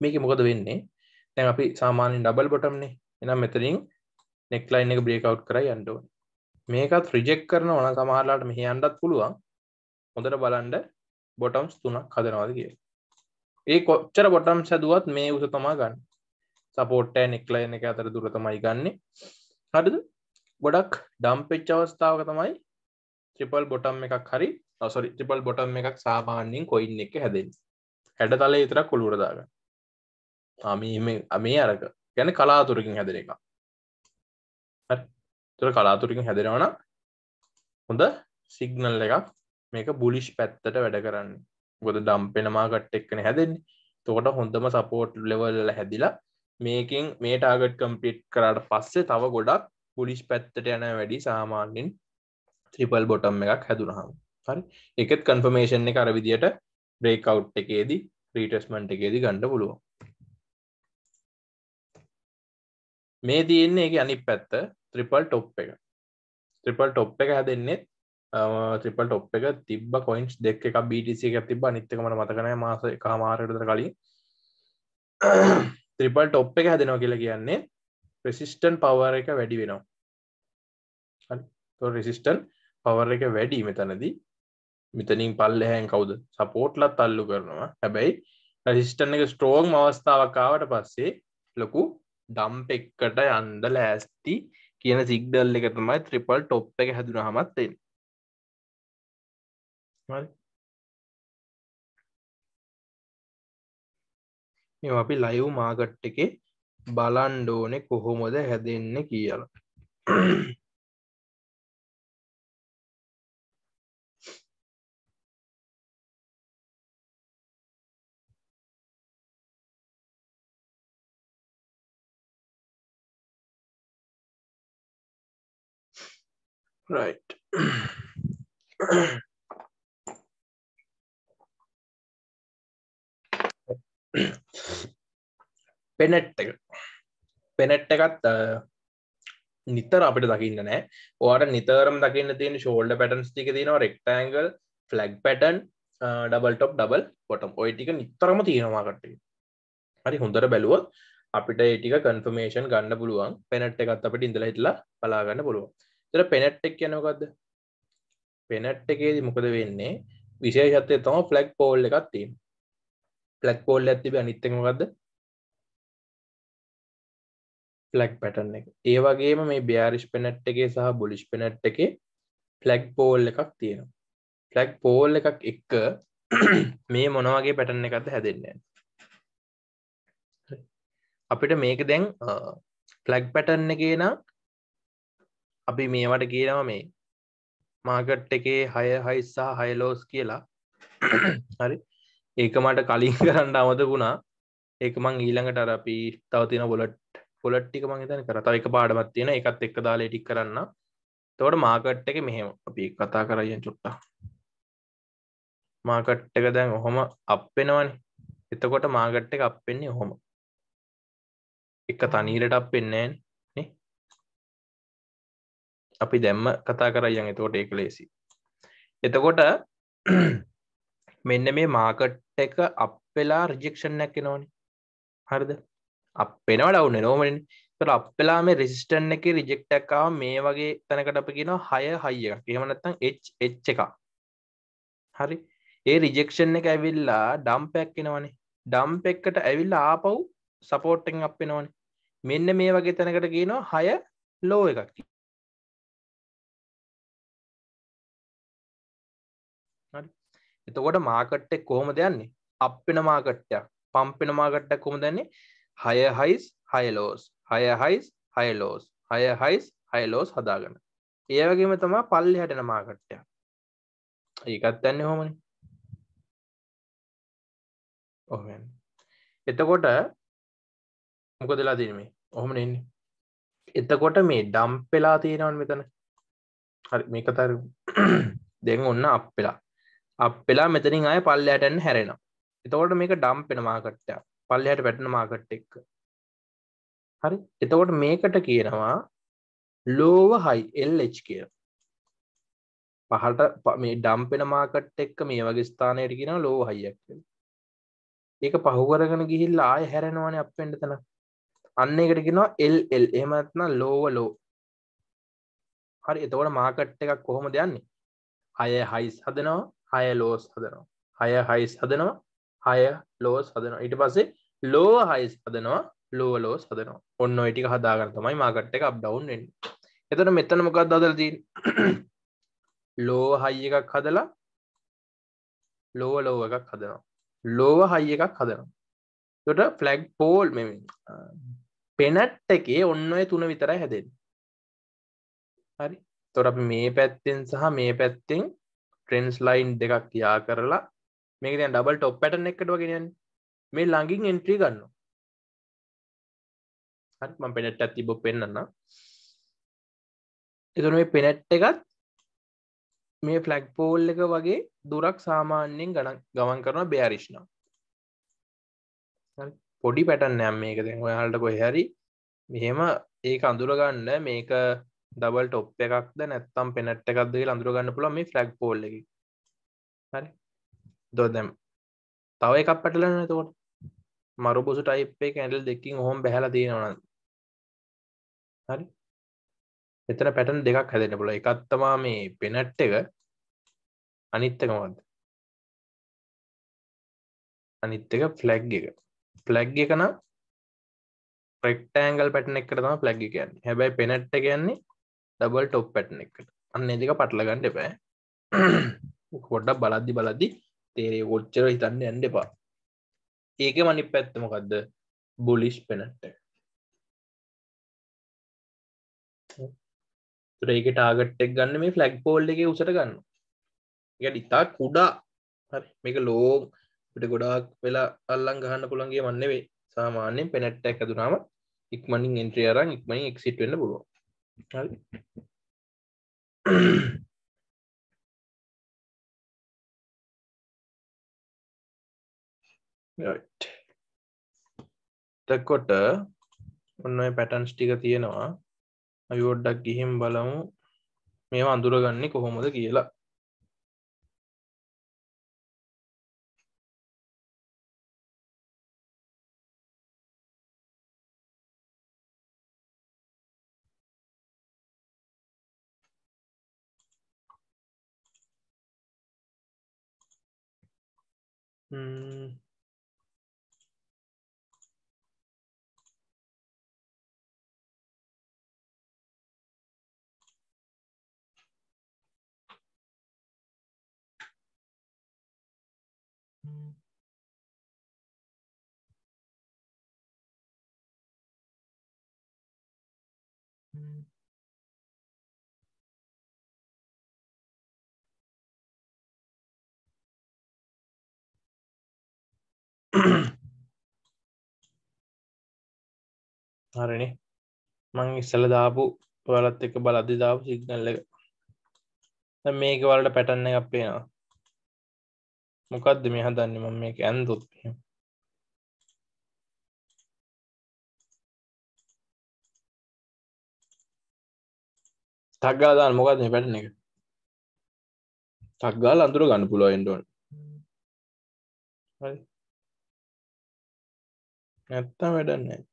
මේක මොකද වෙන්නේ? දැන් අපි සාමාන්‍යයෙන් ඩබල් බොටම්නේ එහෙනම් මෙතනින් නෙක් ලයින් එක බ්‍රේක් අවුට් කරලා යන්න ඕනේ. මේකත් රිජෙක්ට් කරනවා නම් සමහරලාට මෙහි යන්නත් පුළුවන්. හොඳට බලන්න බොටම්ස් තුනක් හදනවාද කියලා. ඒ කොච්චර බොටම්ස් හැදුවත් මේ උස තමා ගන්න. සපෝට්ටෑ නෙක්ලයින එක අතර දුර තමයි ගන්න. හරිද? ගොඩක් ඩම්පෙච් අවස්ථාවක තමයි ත්‍රිපල් බොටම් එකක් හරි ඔසරි ත්‍රිපල් බොටම් එකක් සාමාන්‍යෙන් කොයින් එක හැදෙන් හැඩ තල විතරක් කොළුරදාග අමේ අරක. ගැන කලාතුරකින් හැදෙන එක. තුර කලාතුරකින් හැදෙනවන හොඳ සිගනල් එකක් මේක බුලිෂ් පැත්තට වැඩ කරන්න. ගොද ඩම්පෙනමා ගට් එක්කන හැදෙන් තෝට හොඳම සපෝට් ලෙවල්ල හැදිලා මේකින් මේ ටාගට් කම්පිට් කරට පස්සේ තව ගොඩක් පුලිස් පැත්තට යන වැඩි සාමාන්‍යින් ත්‍රිපල් බොටම් එකක් හැදුනහම. හරි? එකත් කන්ෆර්මේෂන් එක අර විදියට බ්‍රේක් අව් එකේදී රීටස්මන්ට් එකේදී ගණඩ පුළුව මේ තියෙන්නේ එක අනි පැත්ත ත්‍රිපල් ටොප් එක. ත්‍රිපල් ටොප් එක හැදෙන්නෙත් ත්‍රිපල් ටොප් එක තිබ කොයින්ස් දෙක් එක බිටිසි එක තිබ නිත්තකමට මතකනය මාස එක මාරයටද කලින්. ත්‍රිපල් ටොප් එක හැදෙනවා කියලා කියන්නේ රෙසිස්ටන් පවර එක වැඩි වෙනවා. රෙසිස්ටන් පවර එක වැඩි මෙතනදී. මෙතනින් පල්ල හැන් කවුද? සපෝට්ලත් අල්ලු කරනවා. හැබැයි රෙසිස්ටන් එක ස්ට්‍රෝග් අවස්ථාවකාවට පස්සේ ලොකු ඩම්ප එක්කට යන්ද ලෑස්ති කියන සිග්ඩල් එක තමයි ත්‍රිපල් ටොප් එක හැදුන හමත්තෙන් මේ අපි ලයිව් මාකට් එකේ බලන්ඩෝනෙ කොහොමද හැදෙන්න කියලා. Right. පෙනෙට් එක. පෙනෙට් එකත් නිතර අපිට දකින්න නෑ. ඕට නිතරම් දකින්න තියෙන ශෝල්ඩ පැටන්ස් ටික තියෙනවා rectangle flag pattern double top double bottom ඔය ටික නිතරම තියෙනවා කට්ටේ හරි හොඳර බැලුවොත් අපිට ඒටික කන්ෆර්මේෂන් ගන්න පුළුවන්. පෙනට් එකත් අපිට ඉඳලා හිටලා බලාගන්න පුළුවන්. තර පෙනට් එක් කියනකක්ද පෙනට් එකේදී මොකද වෙන්නේ? විශේෂත්වය තම ෆලග් පෝල් එකක් තියෙන ෆලක් පෝල් ඇතිබ අනිත්තකමකක්ද ෆලක් පැටන් එක. ඒ වගේම මේ බ්‍යාරිෂ් පෙනට් එකේ සහ බොලිෂ් පෙනට් එකේ ෆලක් පෝල් එකක් තියෙනවා. ෆලක් පෝල් එකක් එක්ක මේ මොනවගේ පැටන් එකක්ද හැදෙන්න? අපිට මේක දැන් ෆලග් පැටන්න එකේ නම් අපි මේවට කියනවා මේ මාකට් එකේ හය හයිස්සා හයිලෝස් කියලා. හරි. ඒක මට කලින් කරන්න අමතකුණා ඒක මං ඊළඟට අර අපි තව තියෙන බොලට් පොලට්ටික මං හිතන්නේ කර තව එක පාඩමක් තියෙන එකත් එක්ක දාලා එඩිට් කරන්න. එතකොට මාකට් එක මෙහෙම අපි කතා කරගෙන චුට්ටක්. මාකට් එක දැන් ඔහොම අප් වෙනවනේ. එතකොට මාකට් එක අප් වෙන්නේ ඔහොම. එක තනීරට අප් වෙන්නේ නේ. අපි දැම්ම කතා කරයන් එතකොට ඒක ලේසි. එතකොට මෙන්න මේ මාකට් එක අප් වෙලා රිජෙක්ෂන් එකක් එනවනේ. හරිද? අප් වෙනවා ඩවුන් වෙනවා නෝමනේ. ඒතර අප් වෙලා මේ රෙසිස්ටන්ට් එකේ රිජෙක්ට් එකක් ආවම මේ වගේ තැනකට අපි කියනවා 6 හයි එකක්. එහෙම නැත්නම් H H එකක්. හරි. ඒ රිජෙක්ෂන් එක ඇවිල්ලා ඩම්ප් එකක් එනවනේ. ඩම්ප් එකකට ඇවිල්ලා ආපහු සපෝට් එකෙන් අප් වෙනවනේ. මෙන්න මේ වගේ තැනකට කියනවා 6 ලෝ එකක්. එතකොට මාකට් එක කොහොමද යන්නේ? අප් වෙන මාකට් එකක්. පම්ප් වෙන මාකට් එකක් කොහොමද යන්නේ? 6 highs 6 lows 6 highs 6 lows 6 highs 6 lows හදාගන්න. ඒ වගේම තමයි පල්ලෙහාට යන මාකට් එක. ඒකත් යන්නේ කොහොමනේ? ඔහොම යන්නේ. එතකොට මොකද වෙලා තියෙන්නේ මේ? ඔහොම නෙන්නේ. එතකොට මේ ඩම්ප් වෙලා තියෙනවනේ මෙතන. හරි මේක තර දැන් ඔන්න අප් වෙලා. අප් වෙලා මෙතනින් ආයේ පල්ලෙහාට යන්න හැරෙනවා. එතකොට මේක ඩම්ප් වෙන මාකට් එකක්. පල්ලෙහාට වැටෙන මාකට් එක. හරි? එතකොට මේකට කියනවා ලෝව හයි එල්ච් කිය පහට මේ ඩම්පෙන මාකට් එක්ක මේ වගේ ස්ථානයට කියෙන ලෝ හයියක් ඒක පහුකරගෙන ගිහිල්ලා ආය හැරෙනවාන අපෙන්ට තන. අන්න එකට කෙනවා එල් එල් එහමත්න ලෝව ලෝ හරි එතවට මාකට් එකක් කොහොම දෙයන්නේ හය හයිස් හදනවා. හය ලෝස් හදනවා. හය හයිස් හදනවා හය ලෝස් හදනවා. ඊට පස්සේ ලෝ හයිස් හදනවා ලෝව ලෝස් හදනවා. ඔන්න ඔයිටික හදාගන්න තමයි මාකට් එක අප් ඩවුන් වෙන්නේ. එතන මෙතන මොකක්ද හදලා තියෙන්නේ? ලෝව හයි එකක් හදලා ලෝව ලෝව එකක් හදනවා. ලෝව හයි එකක් හදනවා. එතකොට ෆ්ලැග් පෝල් මේ පෙනට් එකේ ඔන්න ඔය තුන විතරයි හැදෙන්නේ. හරි. එතකොට අපි මේ පැත්තෙන් සහ මේ පැත්තෙන් ට්‍රෙන්ඩ්ස් ලයින් දෙකක් යා කරලා මේක දැන් ඩබල් টොප් පැටර්න් එකකට වගේ යන්නේ. මේ ළඟින් එන්ට්‍රි ගන්නවා. හරි මම පෙනෙට් එකක් තිබ්බොත් පෙන්නන්න එතකොට මේ පෙනෙට් එකත් මේ ෆ්ලැග් පෝල් එක වගේ දුරක් සාමාන්‍යයෙන් ගණන් ගමන් කරනවා බෙයාරිෂ් නම්. හරි පොඩි පැටර්න් එකක් මේක දැන් ඔයාලට කොහේ හරි. මෙහෙම ඒක අඳුර ගන්න මේක ඩබල් ටොප් එකක්ද නැත්නම් පෙනෙට් එකක්ද කියලා අඳුර ගන්න පුළුවන් මේ ෆ්ලැග් පෝල් එකේ. හරි. එතකොට දැන් තව එකක් පැටලෙනවා එතකොට? මරු බුසු ටයිප් එක කැන්ඩල් දෙකකින් ඔහොම බහැලා තියෙනවා හරි. එතන පැටන් දෙකක් හැදෙන පුළ එකත් තමා මේ පෙනට් එක. අනිත්තකමද අනිත් එක ෆ්ලැග් එක. ෆ්ලැග් එක නම් ප්‍රෙක්ටෑන්ගල් පැටන එකට තම ෆ්ලැග් කියන්න. හැබැයි පෙනට්ට කියන්නේ ඩබල් ටොප් පැටන එකට. අන්න දෙක පටලගන්න එපෑ. කොඩ්ඩක් බලද්දි බලද්දි තේරේ කොච්චර හිතන්න ඇන්ඩ එපා. ඒක මනි පැත්තමකක්ද බුලිෂ් පෙනට්ට ඒක ටාගට්ටෙක් ගන්න මේ ෆලග් පෝල්් එක උසට ගන්න. එක ඉතා කුඩා. හරි. මේක ලෝ පිට ගොඩාක් වෙලා අල්ලං ගහන්න පුළන්ගේ වන්නවේ සාමාන්‍යෙන් පෙනට්ට ඇදුනාම ඉක්මනින් එන්ට්‍රිය අරන් ඉක්මනින් එක්සිට වෙන්න පුළුව හරි තකොට ඔන්න පැටන්ස් ටික තියෙනවා. අපි පොඩ්ඩක් ගිහින් බලමු. මේවා අඳුරගන්නේ කොහොමද කියලා. 嗯。嗯。嗯 හරිනි. මං ඉස්සල දාපු ඔයාලත් එක බලද්දි දාපු සිග්නල් එක. දැන් මේක වලට පැටර්න් එකක් පේනවා. මොකද්ද මේ හදන්නේ? මම මේක ඇන්දොත් එහෙම. ටක් ගාලා දාන්න. මොකද්ද මේ පැටර්න් එක? ටක් ගාලා අඳුර ගන්න පුළුවන් වෙන්න ඕනේ. හරි. නැත්තම් වැඩක් නැහැ.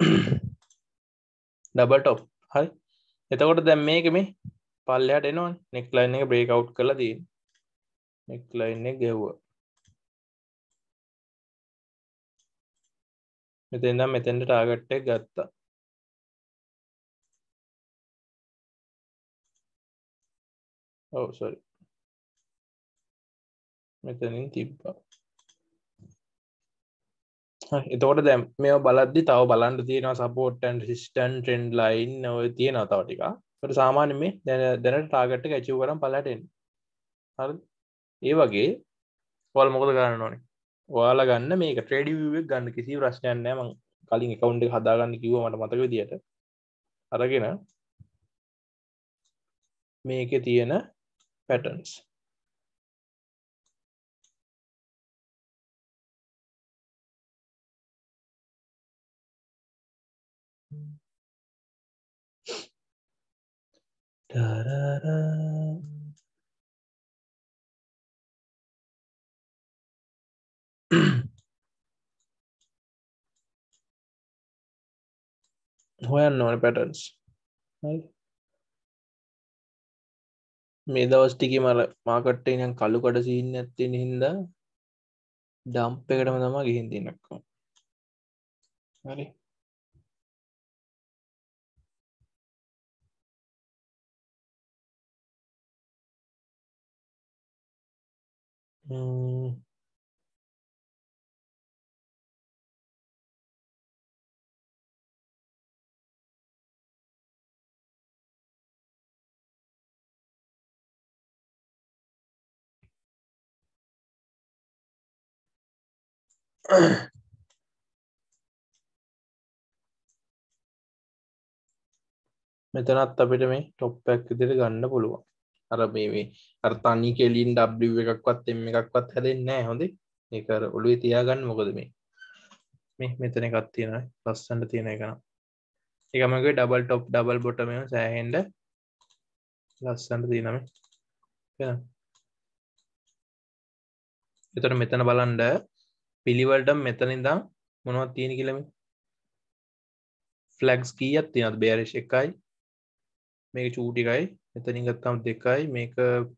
ඩබල් ටොප් හරි එතකොට දැම් මේක මේ පල්ලයට එනවා නෙක්ලයින් එක බ්‍රේක් අවු් කලා දී නෙක්ලයින් එක ගෙව්ව මෙතෙන්දම් මෙතැන්ට ටාගට්ට ගත්තා. Oh, ඔව සොරි මෙතනින් තිබ්බා. එතකොට දැම් මේ බලද්දි තව බලන්ට තියෙන සපෝට්ටන් සිිස්ටන් ට්‍රෙන්ඩ් ලයින් ඔය තියෙන තව ටික ට සාමාන්‍ය මේ දැන දැනට ටාගට්ට ඇචව කරම් පලටෙන් හ ඒ වගේ වල් මොකද කරන්න ඕනේ? ඔයාලා ගන්න මේක ට්‍රේඩිවක් ගන්න කිසි ප්‍රශ්නයන්න ම කලින් එකකවුන්් හදාගන්න කිව මට මතක දිට අරගෙන මේක තියෙන පැටන්ස් හොයන්න ඕන පැටන්ස් මේ දවස් ටික මල මාකට්ටේ නම් කළු කට සින්න ඇත්තෙන හින්ද ඩම්ප එකටම තමා ගිහින් තිනක්කෝ හරි. Mm. මෙතනත් අපිට මේ ටොප්පැක් විදිහට ගන්න පුළුවන්. අර මේ මේ අර තනි කෙලින් W එකක්වත් M එකක්වත් හැදෙන්නේ නැහැ හොඳේ. ඒක අර ඔළුවේ තියාගන්න මොකද මේ. මේ මෙතන එකක් තියෙනවා. ලස්සනට තියෙන එක නම්. ඒක මගේ ඩබල් টොප් ඩබල් බොටම් එක සෑහෙන්න ලස්සනට තියෙනවා මේ. එහෙනම් එතකොට මෙතන බලන්න පිළිවෙලට මෙතන ඉඳන් මොනවද තියෙන කියලා මේ ෆ්ලැග්ස් කීයක් තියෙනවද බෙයරිෂ් එකයි මේක චූටිකයි මෙතනින් ගත්තාම දෙකයි. මේක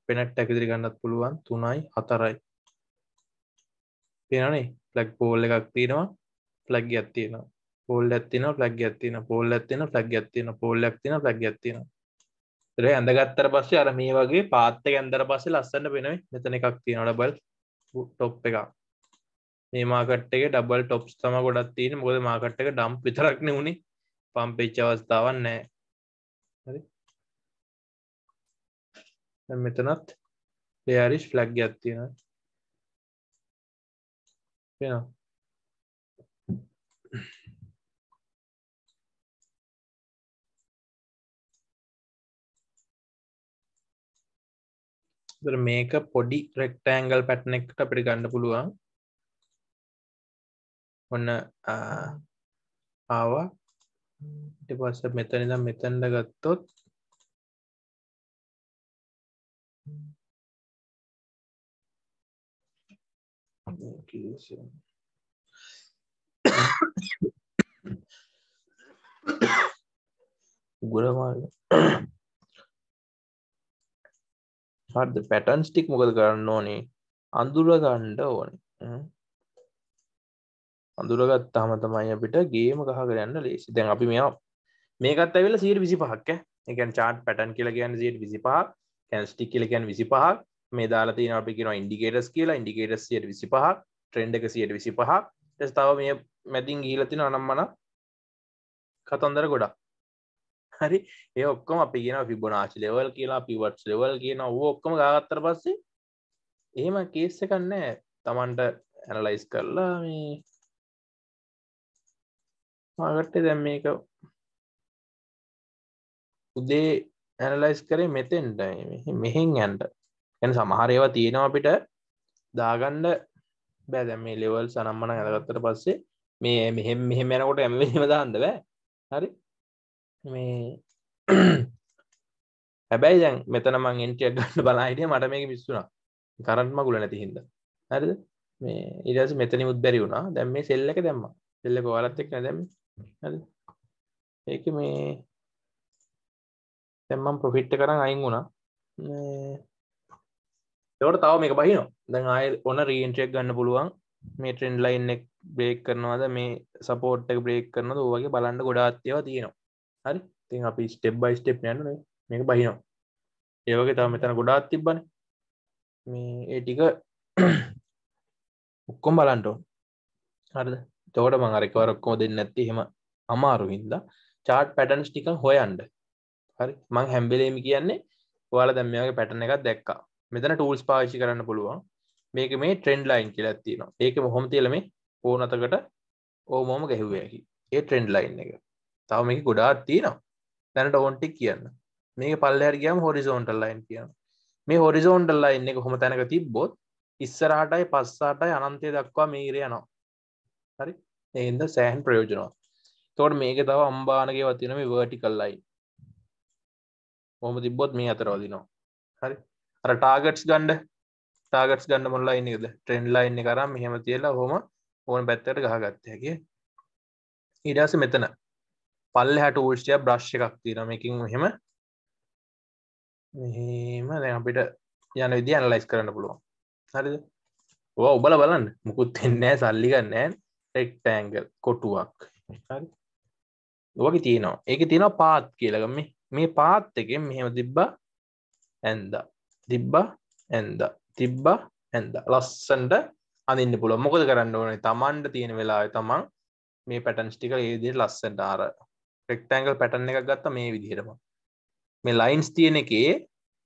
පෙනට් ඇකිදිරි ගන්නත් පුළුවන්. තුනයි හතරයි. පේනනේ ෆ්ලැග් පෝල් එකක් තියෙනවා. ෆ්ලැග් එකක් තියෙනවා. පෝල් එකක් තියෙනවා ෆ්ලැග් එකක් තියෙනවා. පෝල් එකක් තියෙනවා ෆ්ලැග් එකක් තියෙනවා. පෝල් එකක් තියෙනවා ෆ්ලැග් එකක් තියෙනවා. ඒතර ඇඳගත්තට පස්සේ අර මේ වගේ පාත් එක ඇඳලා පස්සේ ලස්සනට පේනවා මෙතන එකක් තියෙනවා ඩබල් ටොප් එකක්. මේ මාකට් එකේ ඩබල් ටොප්ස් තමයි ගොඩක් තියෙන්නේ. මොකද මාකට් එක ඩම්ප් විතරක් නෙවුනේ. පම්ප් වෙච්ච අවස්ථාවක් නැහැ. හරි? මෙතනත් ලේරිෂ් ෆ්ලැග් එකක් තියෙනවා. පේනවා මේක පොඩි රෙක්ටෑන්ගල් පැට්න එකට අපිට ගන්න පුළුවන්. ඔන්න ආවා. ඊට පස්සේ මෙතන ඉඳන් මෙතනට ගත්තොත් ගුරමාල හරිද? පැටන්ස් ටික් මොකද කරන්න ඕනේ? අඳුර ගන්න ඕනේ අඳුරගත්තාම තමයි අපිට ගේම ගහකර යන්න ලේසි. දැන් අපි මෙයා මේකත් ඇවිල්ලා 125ක් ඈ. ඒ කියන්නේ chart pattern කියලා කියන්නේ 125ක්, candlestick කියලා කියන්නේ 25ක්. මේ දාලා තියෙනවා අපි කියනවා indicators කියලා. indicators 125ක්, trend එක 125ක්. ඊට තව මේ මැදින් ගිහිලා තියෙනවා අනම්මන කතන්දර ගොඩක්. හරි ඒ ඔක්කොම අපි කියන ෆිබොනාචි ලෙවල් කියලා පිවට්ස් ලෙවල් කියන ඕ ඔක්කොම ගාගත්තර පස්සේ එහෙම කේස්ස කන්නෑ තමන්ට ඇනලයිස් කරලා මේ මාගට්ට දැම් මේක උදේ ඇනලයිස් කරේ මෙතෙන්ට. මෙහෙන් ඇන්ට එන සමහරේවා තියෙනවා අපිට දාගණ්ඩ බෑ. දැම් මේ ලෙවල් සනම්මන ඇදගත්තට පස්සේ මේ මෙහෙම මෙහෙම යනකොට ඇමවීම දාන්න බෑ. හරි? මේ හැබැයි දැන් මෙතන මං එන්ටියක් ගන්න බලා හිටිය මට මේක මිස්සුනා කරන්ට් මගුල නැති හින්දා. හරිද? මේ ඊට පස්සේ මෙතනිමුත් බැරි වුණා. දැන් මේ සෙල් එක දැම්මා. සෙල් එක ඔයාලත් එක්ක නෑ දැම්මේ. හරිද? ඒක මේ දැන් මම ප්‍රොෆිට් එක කරන් අයින් වුණා. ඒකට තව මේක බහිනවා. දැන් ආයෙ ඔන්න රීඑන්ට්‍රි එක ගන්න පුළුවන්. මේ ට්‍රෙන්ඩ් ලයින් එක බ්‍රේක් කරනවාද? මේ සපෝට් එක බ්‍රේක් කරනවද? ඔය වගේ බලන්න ගොඩාක් ඒවා තියෙනවා. හරි? තින් අපි ස්ටෙප් බයි ස්ටෙප් යන්න මේක බහිනවා. ඒවගේ තම මෙතන ගොඩාත් තිබ්බන. මේ ඒ ටික ඔක්කොම් බලන්ටෝ හරිද? තෝට මං අරකවරක්කෝ දෙන්න ඇත්ති හෙම අමාරු හින්ද චාට් පැටන්ස් ටික හොයන්ඩ හරි. මං හැම්බෙලේමි කියන්නේ ඔයාල දැම්මයාගේ පැටන එකක් දැක්කා. මෙතන ටූල්ස් පාවිච්චි කරන්න පුළුවන්. මේක මේ ට්‍රෙන්ඩ් ලයින් කියලත් තියෙනවා. ඒක මොහොම තියලම ඕනතකට ඕමෝම ගැහුවයකි ඒ ට්‍රෙන්ඩ් ලයින් එක. තව මේක ගොඩාත් තියෙනවා. දැනට ඕන්ටික් කියන්න. මේක පල්ලහර ගියම් හොරිසෝන්ටල් ලයින් කියන මේ හොරිසෝන්ටල් ලයින් එක හොම තැනක තිබ්බොත් ඉස්සරහටයි පස්සාටයි අනන්තය දක්වා මීරය නවා හරි? එහින්ද සෑහන් ප්‍රයෝජනවා තෝට මේක තව අම්බානගේ වතින මේ වර්ටිකල් ලයි හොම තිබ්බොත් මේ අතරවදිනවා හරි. අර ටාගට්ස් ගණ්ඩ ටාගටස් ගන්න මොල්ලා ඉන්නකද ට්‍රෙන්ඩ් ලයින්න කරම් මෙහෙම තියලා හොම ඕන පැත්තට ගහගත්ත හැකි ඉඩස මෙතන පල්ල හැට ූෂ්ටය බ්‍රශ්ය එකක් තිරම එකින් මෙහෙම මෙහෙම දැ අපිට යන විදි ඇනලයිස් කරන්න පුළුවන්. හරිද? ඕ ඔබල බලන්න. මුකුත් එන්නෑ සල්ලිගන්නෑ ටෙක්ටෑන්ගල් කොටුවක්. හරි. ඕක තියනවා. ඒක තියෙනවා පාත් කියලගම මේ පාත් එකෙන් මෙහෙම තිබ්බ ඇන්ද. තිබ්බ ඇන්ද. තිබ්බ ඇන්ද. ලස්සන්ට අඳන්න පුළ මොකද කරන්න ඕනේ? තමන්ට තියෙන වෙලා තමන් මේ පැටන්ස් ටික ඒදේ ලස්සට ආර රෙක්ටෑන්ගල් පැටන් එකක් ගත්ත මේ විදිහටම. මේ ලයින්ස් තියෙන එකේ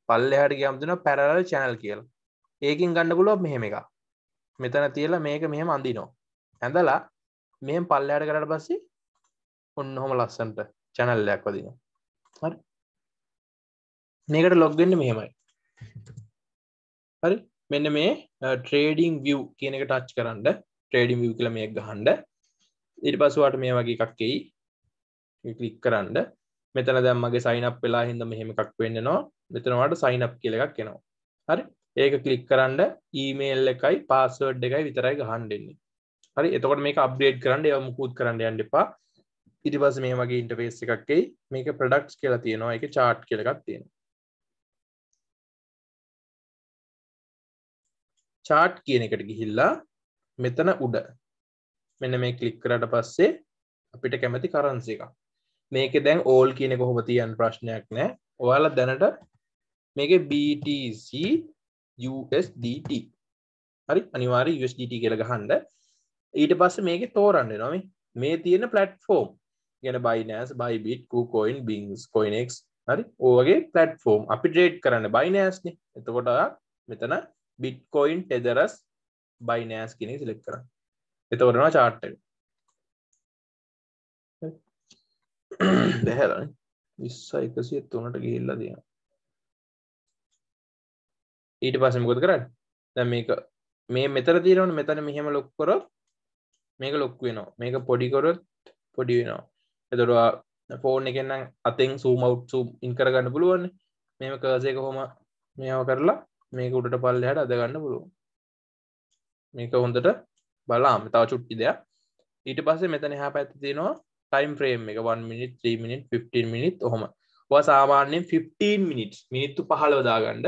පල්ලෙහට ගම්තුන පැරල චැනල් කියල. ඒකින් ගන්න පුලොක් මෙහෙම එක මෙතන තියලා මේක මෙහෙම අඳිනෝ ඇඳලා මෙම පල්ලයට කරට පස්සේ ඔන්න හොම ලස්සන්ට චැනල්ලයක් වදින හරි. මේකට ලොග්ගෙන්න්න මෙහෙමයි. හරි. මෙන්න මේ ට්‍රේඩිං විය් කියන එක ටච් කරන්න. ට්‍රේඩිං විය් කළ මේ ගහන්ඩ ඉට පසුවට මේ වගේ එකක්කෙයි කලික් කරන්න. මෙතන දැම්මගේ සයිනප් වෙලා හිද මෙහෙම එකක් වෙන්නනවා මෙතනවාට සයිනප් කියල එකක් කෙනවා හරි. ඒක කලික් කරන්න. ඊමේල් එකයි පාස්වර්ඩ් එකයි විතරයි ගහන්ඩෙන්නේ හරි. එතකොට මේක අප්ඩේට් කරන්න එව මුකුත් කරන්න යන්න එපා. ඉටි පස මේ වගේ ඉන්ටපේස් එකක්කේ මේක ප්‍රඩක්ස් කියලා තියෙනවා. එක චාට් කියලකක් තියෙන චාට් කියන එකට ගිහිල්ලා මෙතන උඩ මෙන්න මේ කලික් කරට පස්සේ අපිට කැමති කරන්සි එක මේක දැන් ඕල් කියන කොහොම තියන් ප්‍රශ්නයක් නෑ. ඔයාල දැනට මේක BTC USDT හරි? අනිවාර USDT කියල ගහන්ඩ ඊට පස්ස මේක තෝරන්න නොම මේ. තියෙන පලට්ෆෝම් ගැන බයිනෑස් බයිබිට් කෝයින් බිංස් කොයිනෙක් හරි? ඕගේ පලට්ෆෝම් අපි ඩේට් කරන්න බයිනෑස්න එතකොට මෙතන බිට්කොයින් ටෙදරස් බයිනෑස් කෙනෙ සිලෙක් කර එතවරෙනවා චාට්ට බැහැල විස්ස එකසිය තුනට ගිහිල්ල දිය ඊට පසමකොද කරන්න? දැ මේක මේ මෙතර තීරවන මෙතන මෙහෙම ලොක්කොරොත් මේක ලොක් වෙනවා. මේක පොඩිකොරොත් පොඩි වෙනවා එතුරවා ෆෝන් එකෙන්නම් අතෙන් සූමව් සූම් ඉන් කරගන්න පුළුවන් මෙම කසේක හොම මේව කරලා මේක උඩට පල්ලයට අදගන්න පුළුවන්. මේක හොඳට බලාම තව චුට්ටි දෙයක්. ඊට පස්සේ මෙතන හැ පැත්ති තියෙනවා ටයිම් ෆ්‍රේම් එක. 1 මිනිත් 3 මිනිත් 15 මිනිත් ඔහොම. ඔය සාමාන්‍යයෙන් 15 මිනිට්ස් මිනිත්තු 15 දාගන්න.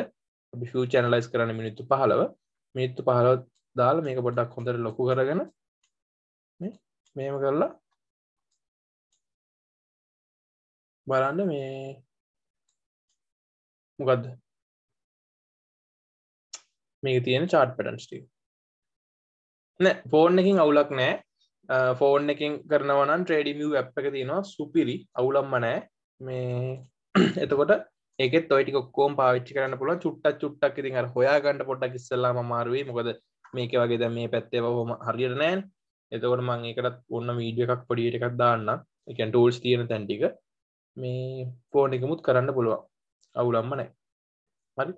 අපි ෆියුචර් ඇනලයිස් කරන්න මිනිත්තු 15 මිනිත්තු 15 දාලා මේක පොඩ්ඩක් හොඳට ලොකු කරගෙන මේ මේම කරලා බලන්න මේ මොකක්ද මේක තියෙන චාට් පටන්ස්ටි නෑ ෆෝන් එකින් අවුලක් නෑ. ෆෝන් එකින් කරනවන ට්‍රේඩිමිය ඇ් එක තියෙනවා සුපිරි. අවුලම්ම නෑ. මේ එතකොට ඒකෙත් ඔයිටි කොක්කෝම් පාවිච්චි කරන්න පුළුව චුට්ටක් චුට්ටක් ඉතින් අර හොයා ගන්නට පොඩ්ඩක් ඉස්සල්ලාම මාරුවේ මොකද මේක වගේ ද මේ පැත්තේ හොම හරියට නෑන්. එතකොට මං ඒකටත් ඔන්න වීඩිය එකක් පොඩියට එකක් දාන්න එකන් ටූල්ස් තියෙන තැන්ටික මේ ෆෝන් එකමුත් කරන්න පුළුවන්. අවුලම්ම නෑ. හරි?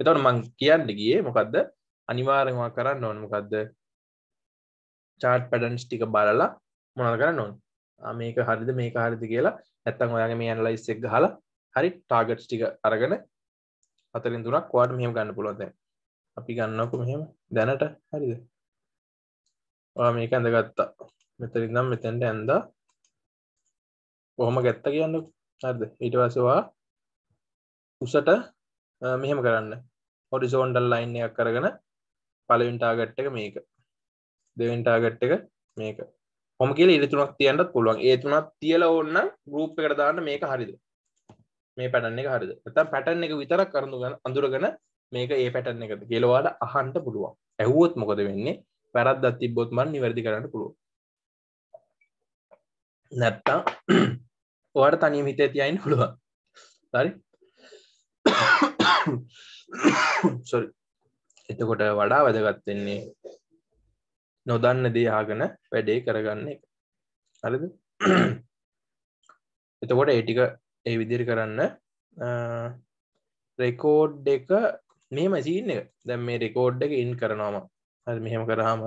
එතවට මං කියන්න ගියේ මොකක්ද අනිවාරවා කරන්න ඕන මොකක්ද චාට් පැඩන්ස් ටික බලලා මොනල් කරන්න ඕන්? මේක හරිද මේක හරිදි කියලා ඇත්තන් ඔයාගේ මේ ඇනලයිස් එක් හලා හරි ටාගට්ස් ටික අරගෙන අතරින් තුනක් වාට මෙහම ගන්න පුළුවන්ද අපි ගන්නකු මෙහෙම දැනට හරිද? මේක ඇඳ ගත්තා මෙතරින්නම් මෙතැන්ට ඇන්ද කොහොම ගැත්ත කියන්න හරිද? ඊට වසවා උසට මෙහෙම කරන්න. හොරිසෝන්ඩල් ලයින් එකක් කරගෙන පලවින්ටාගට්ට එක මේක. දෙවෙන්ටාගට්ට එක මේක. හොම කියල ඉරිතුනක් තියන්ටත් පුළුවන්. ඒ තුනත් තියල ඔන්න ගරුප් එකට දාන්න මේක හරිද? මේ පැටන්න එක හරිද? ඇතම් පැටන් එක විතරක් කරඳු ගන අඳුරගෙන මේක ඒ පැටන් එකද කියලවාට අහන්ට පුළුවන්. ඇහුවොත් මොකද වෙන්නේ? පැරත් දත්ති බොත්මන් නිවැරදි කරන්න පුළුව නැත්තා ඔයාට තනියම හිතේ තියයින් පුළුවන් හරි? සොරි එතකොට වඩා වැදගත්වෙන්නේ නොදන්න දයාගෙන වැඩේ කරගන්න එක. හරිද? එතකොට ඒටික ඒ විදිරි කරන්න රෙකෝඩ් එක මේ මසිීන එක. දැම් මේ රෙකෝඩ් එක ඉන් කරනවාම හරි මෙහෙම කරාම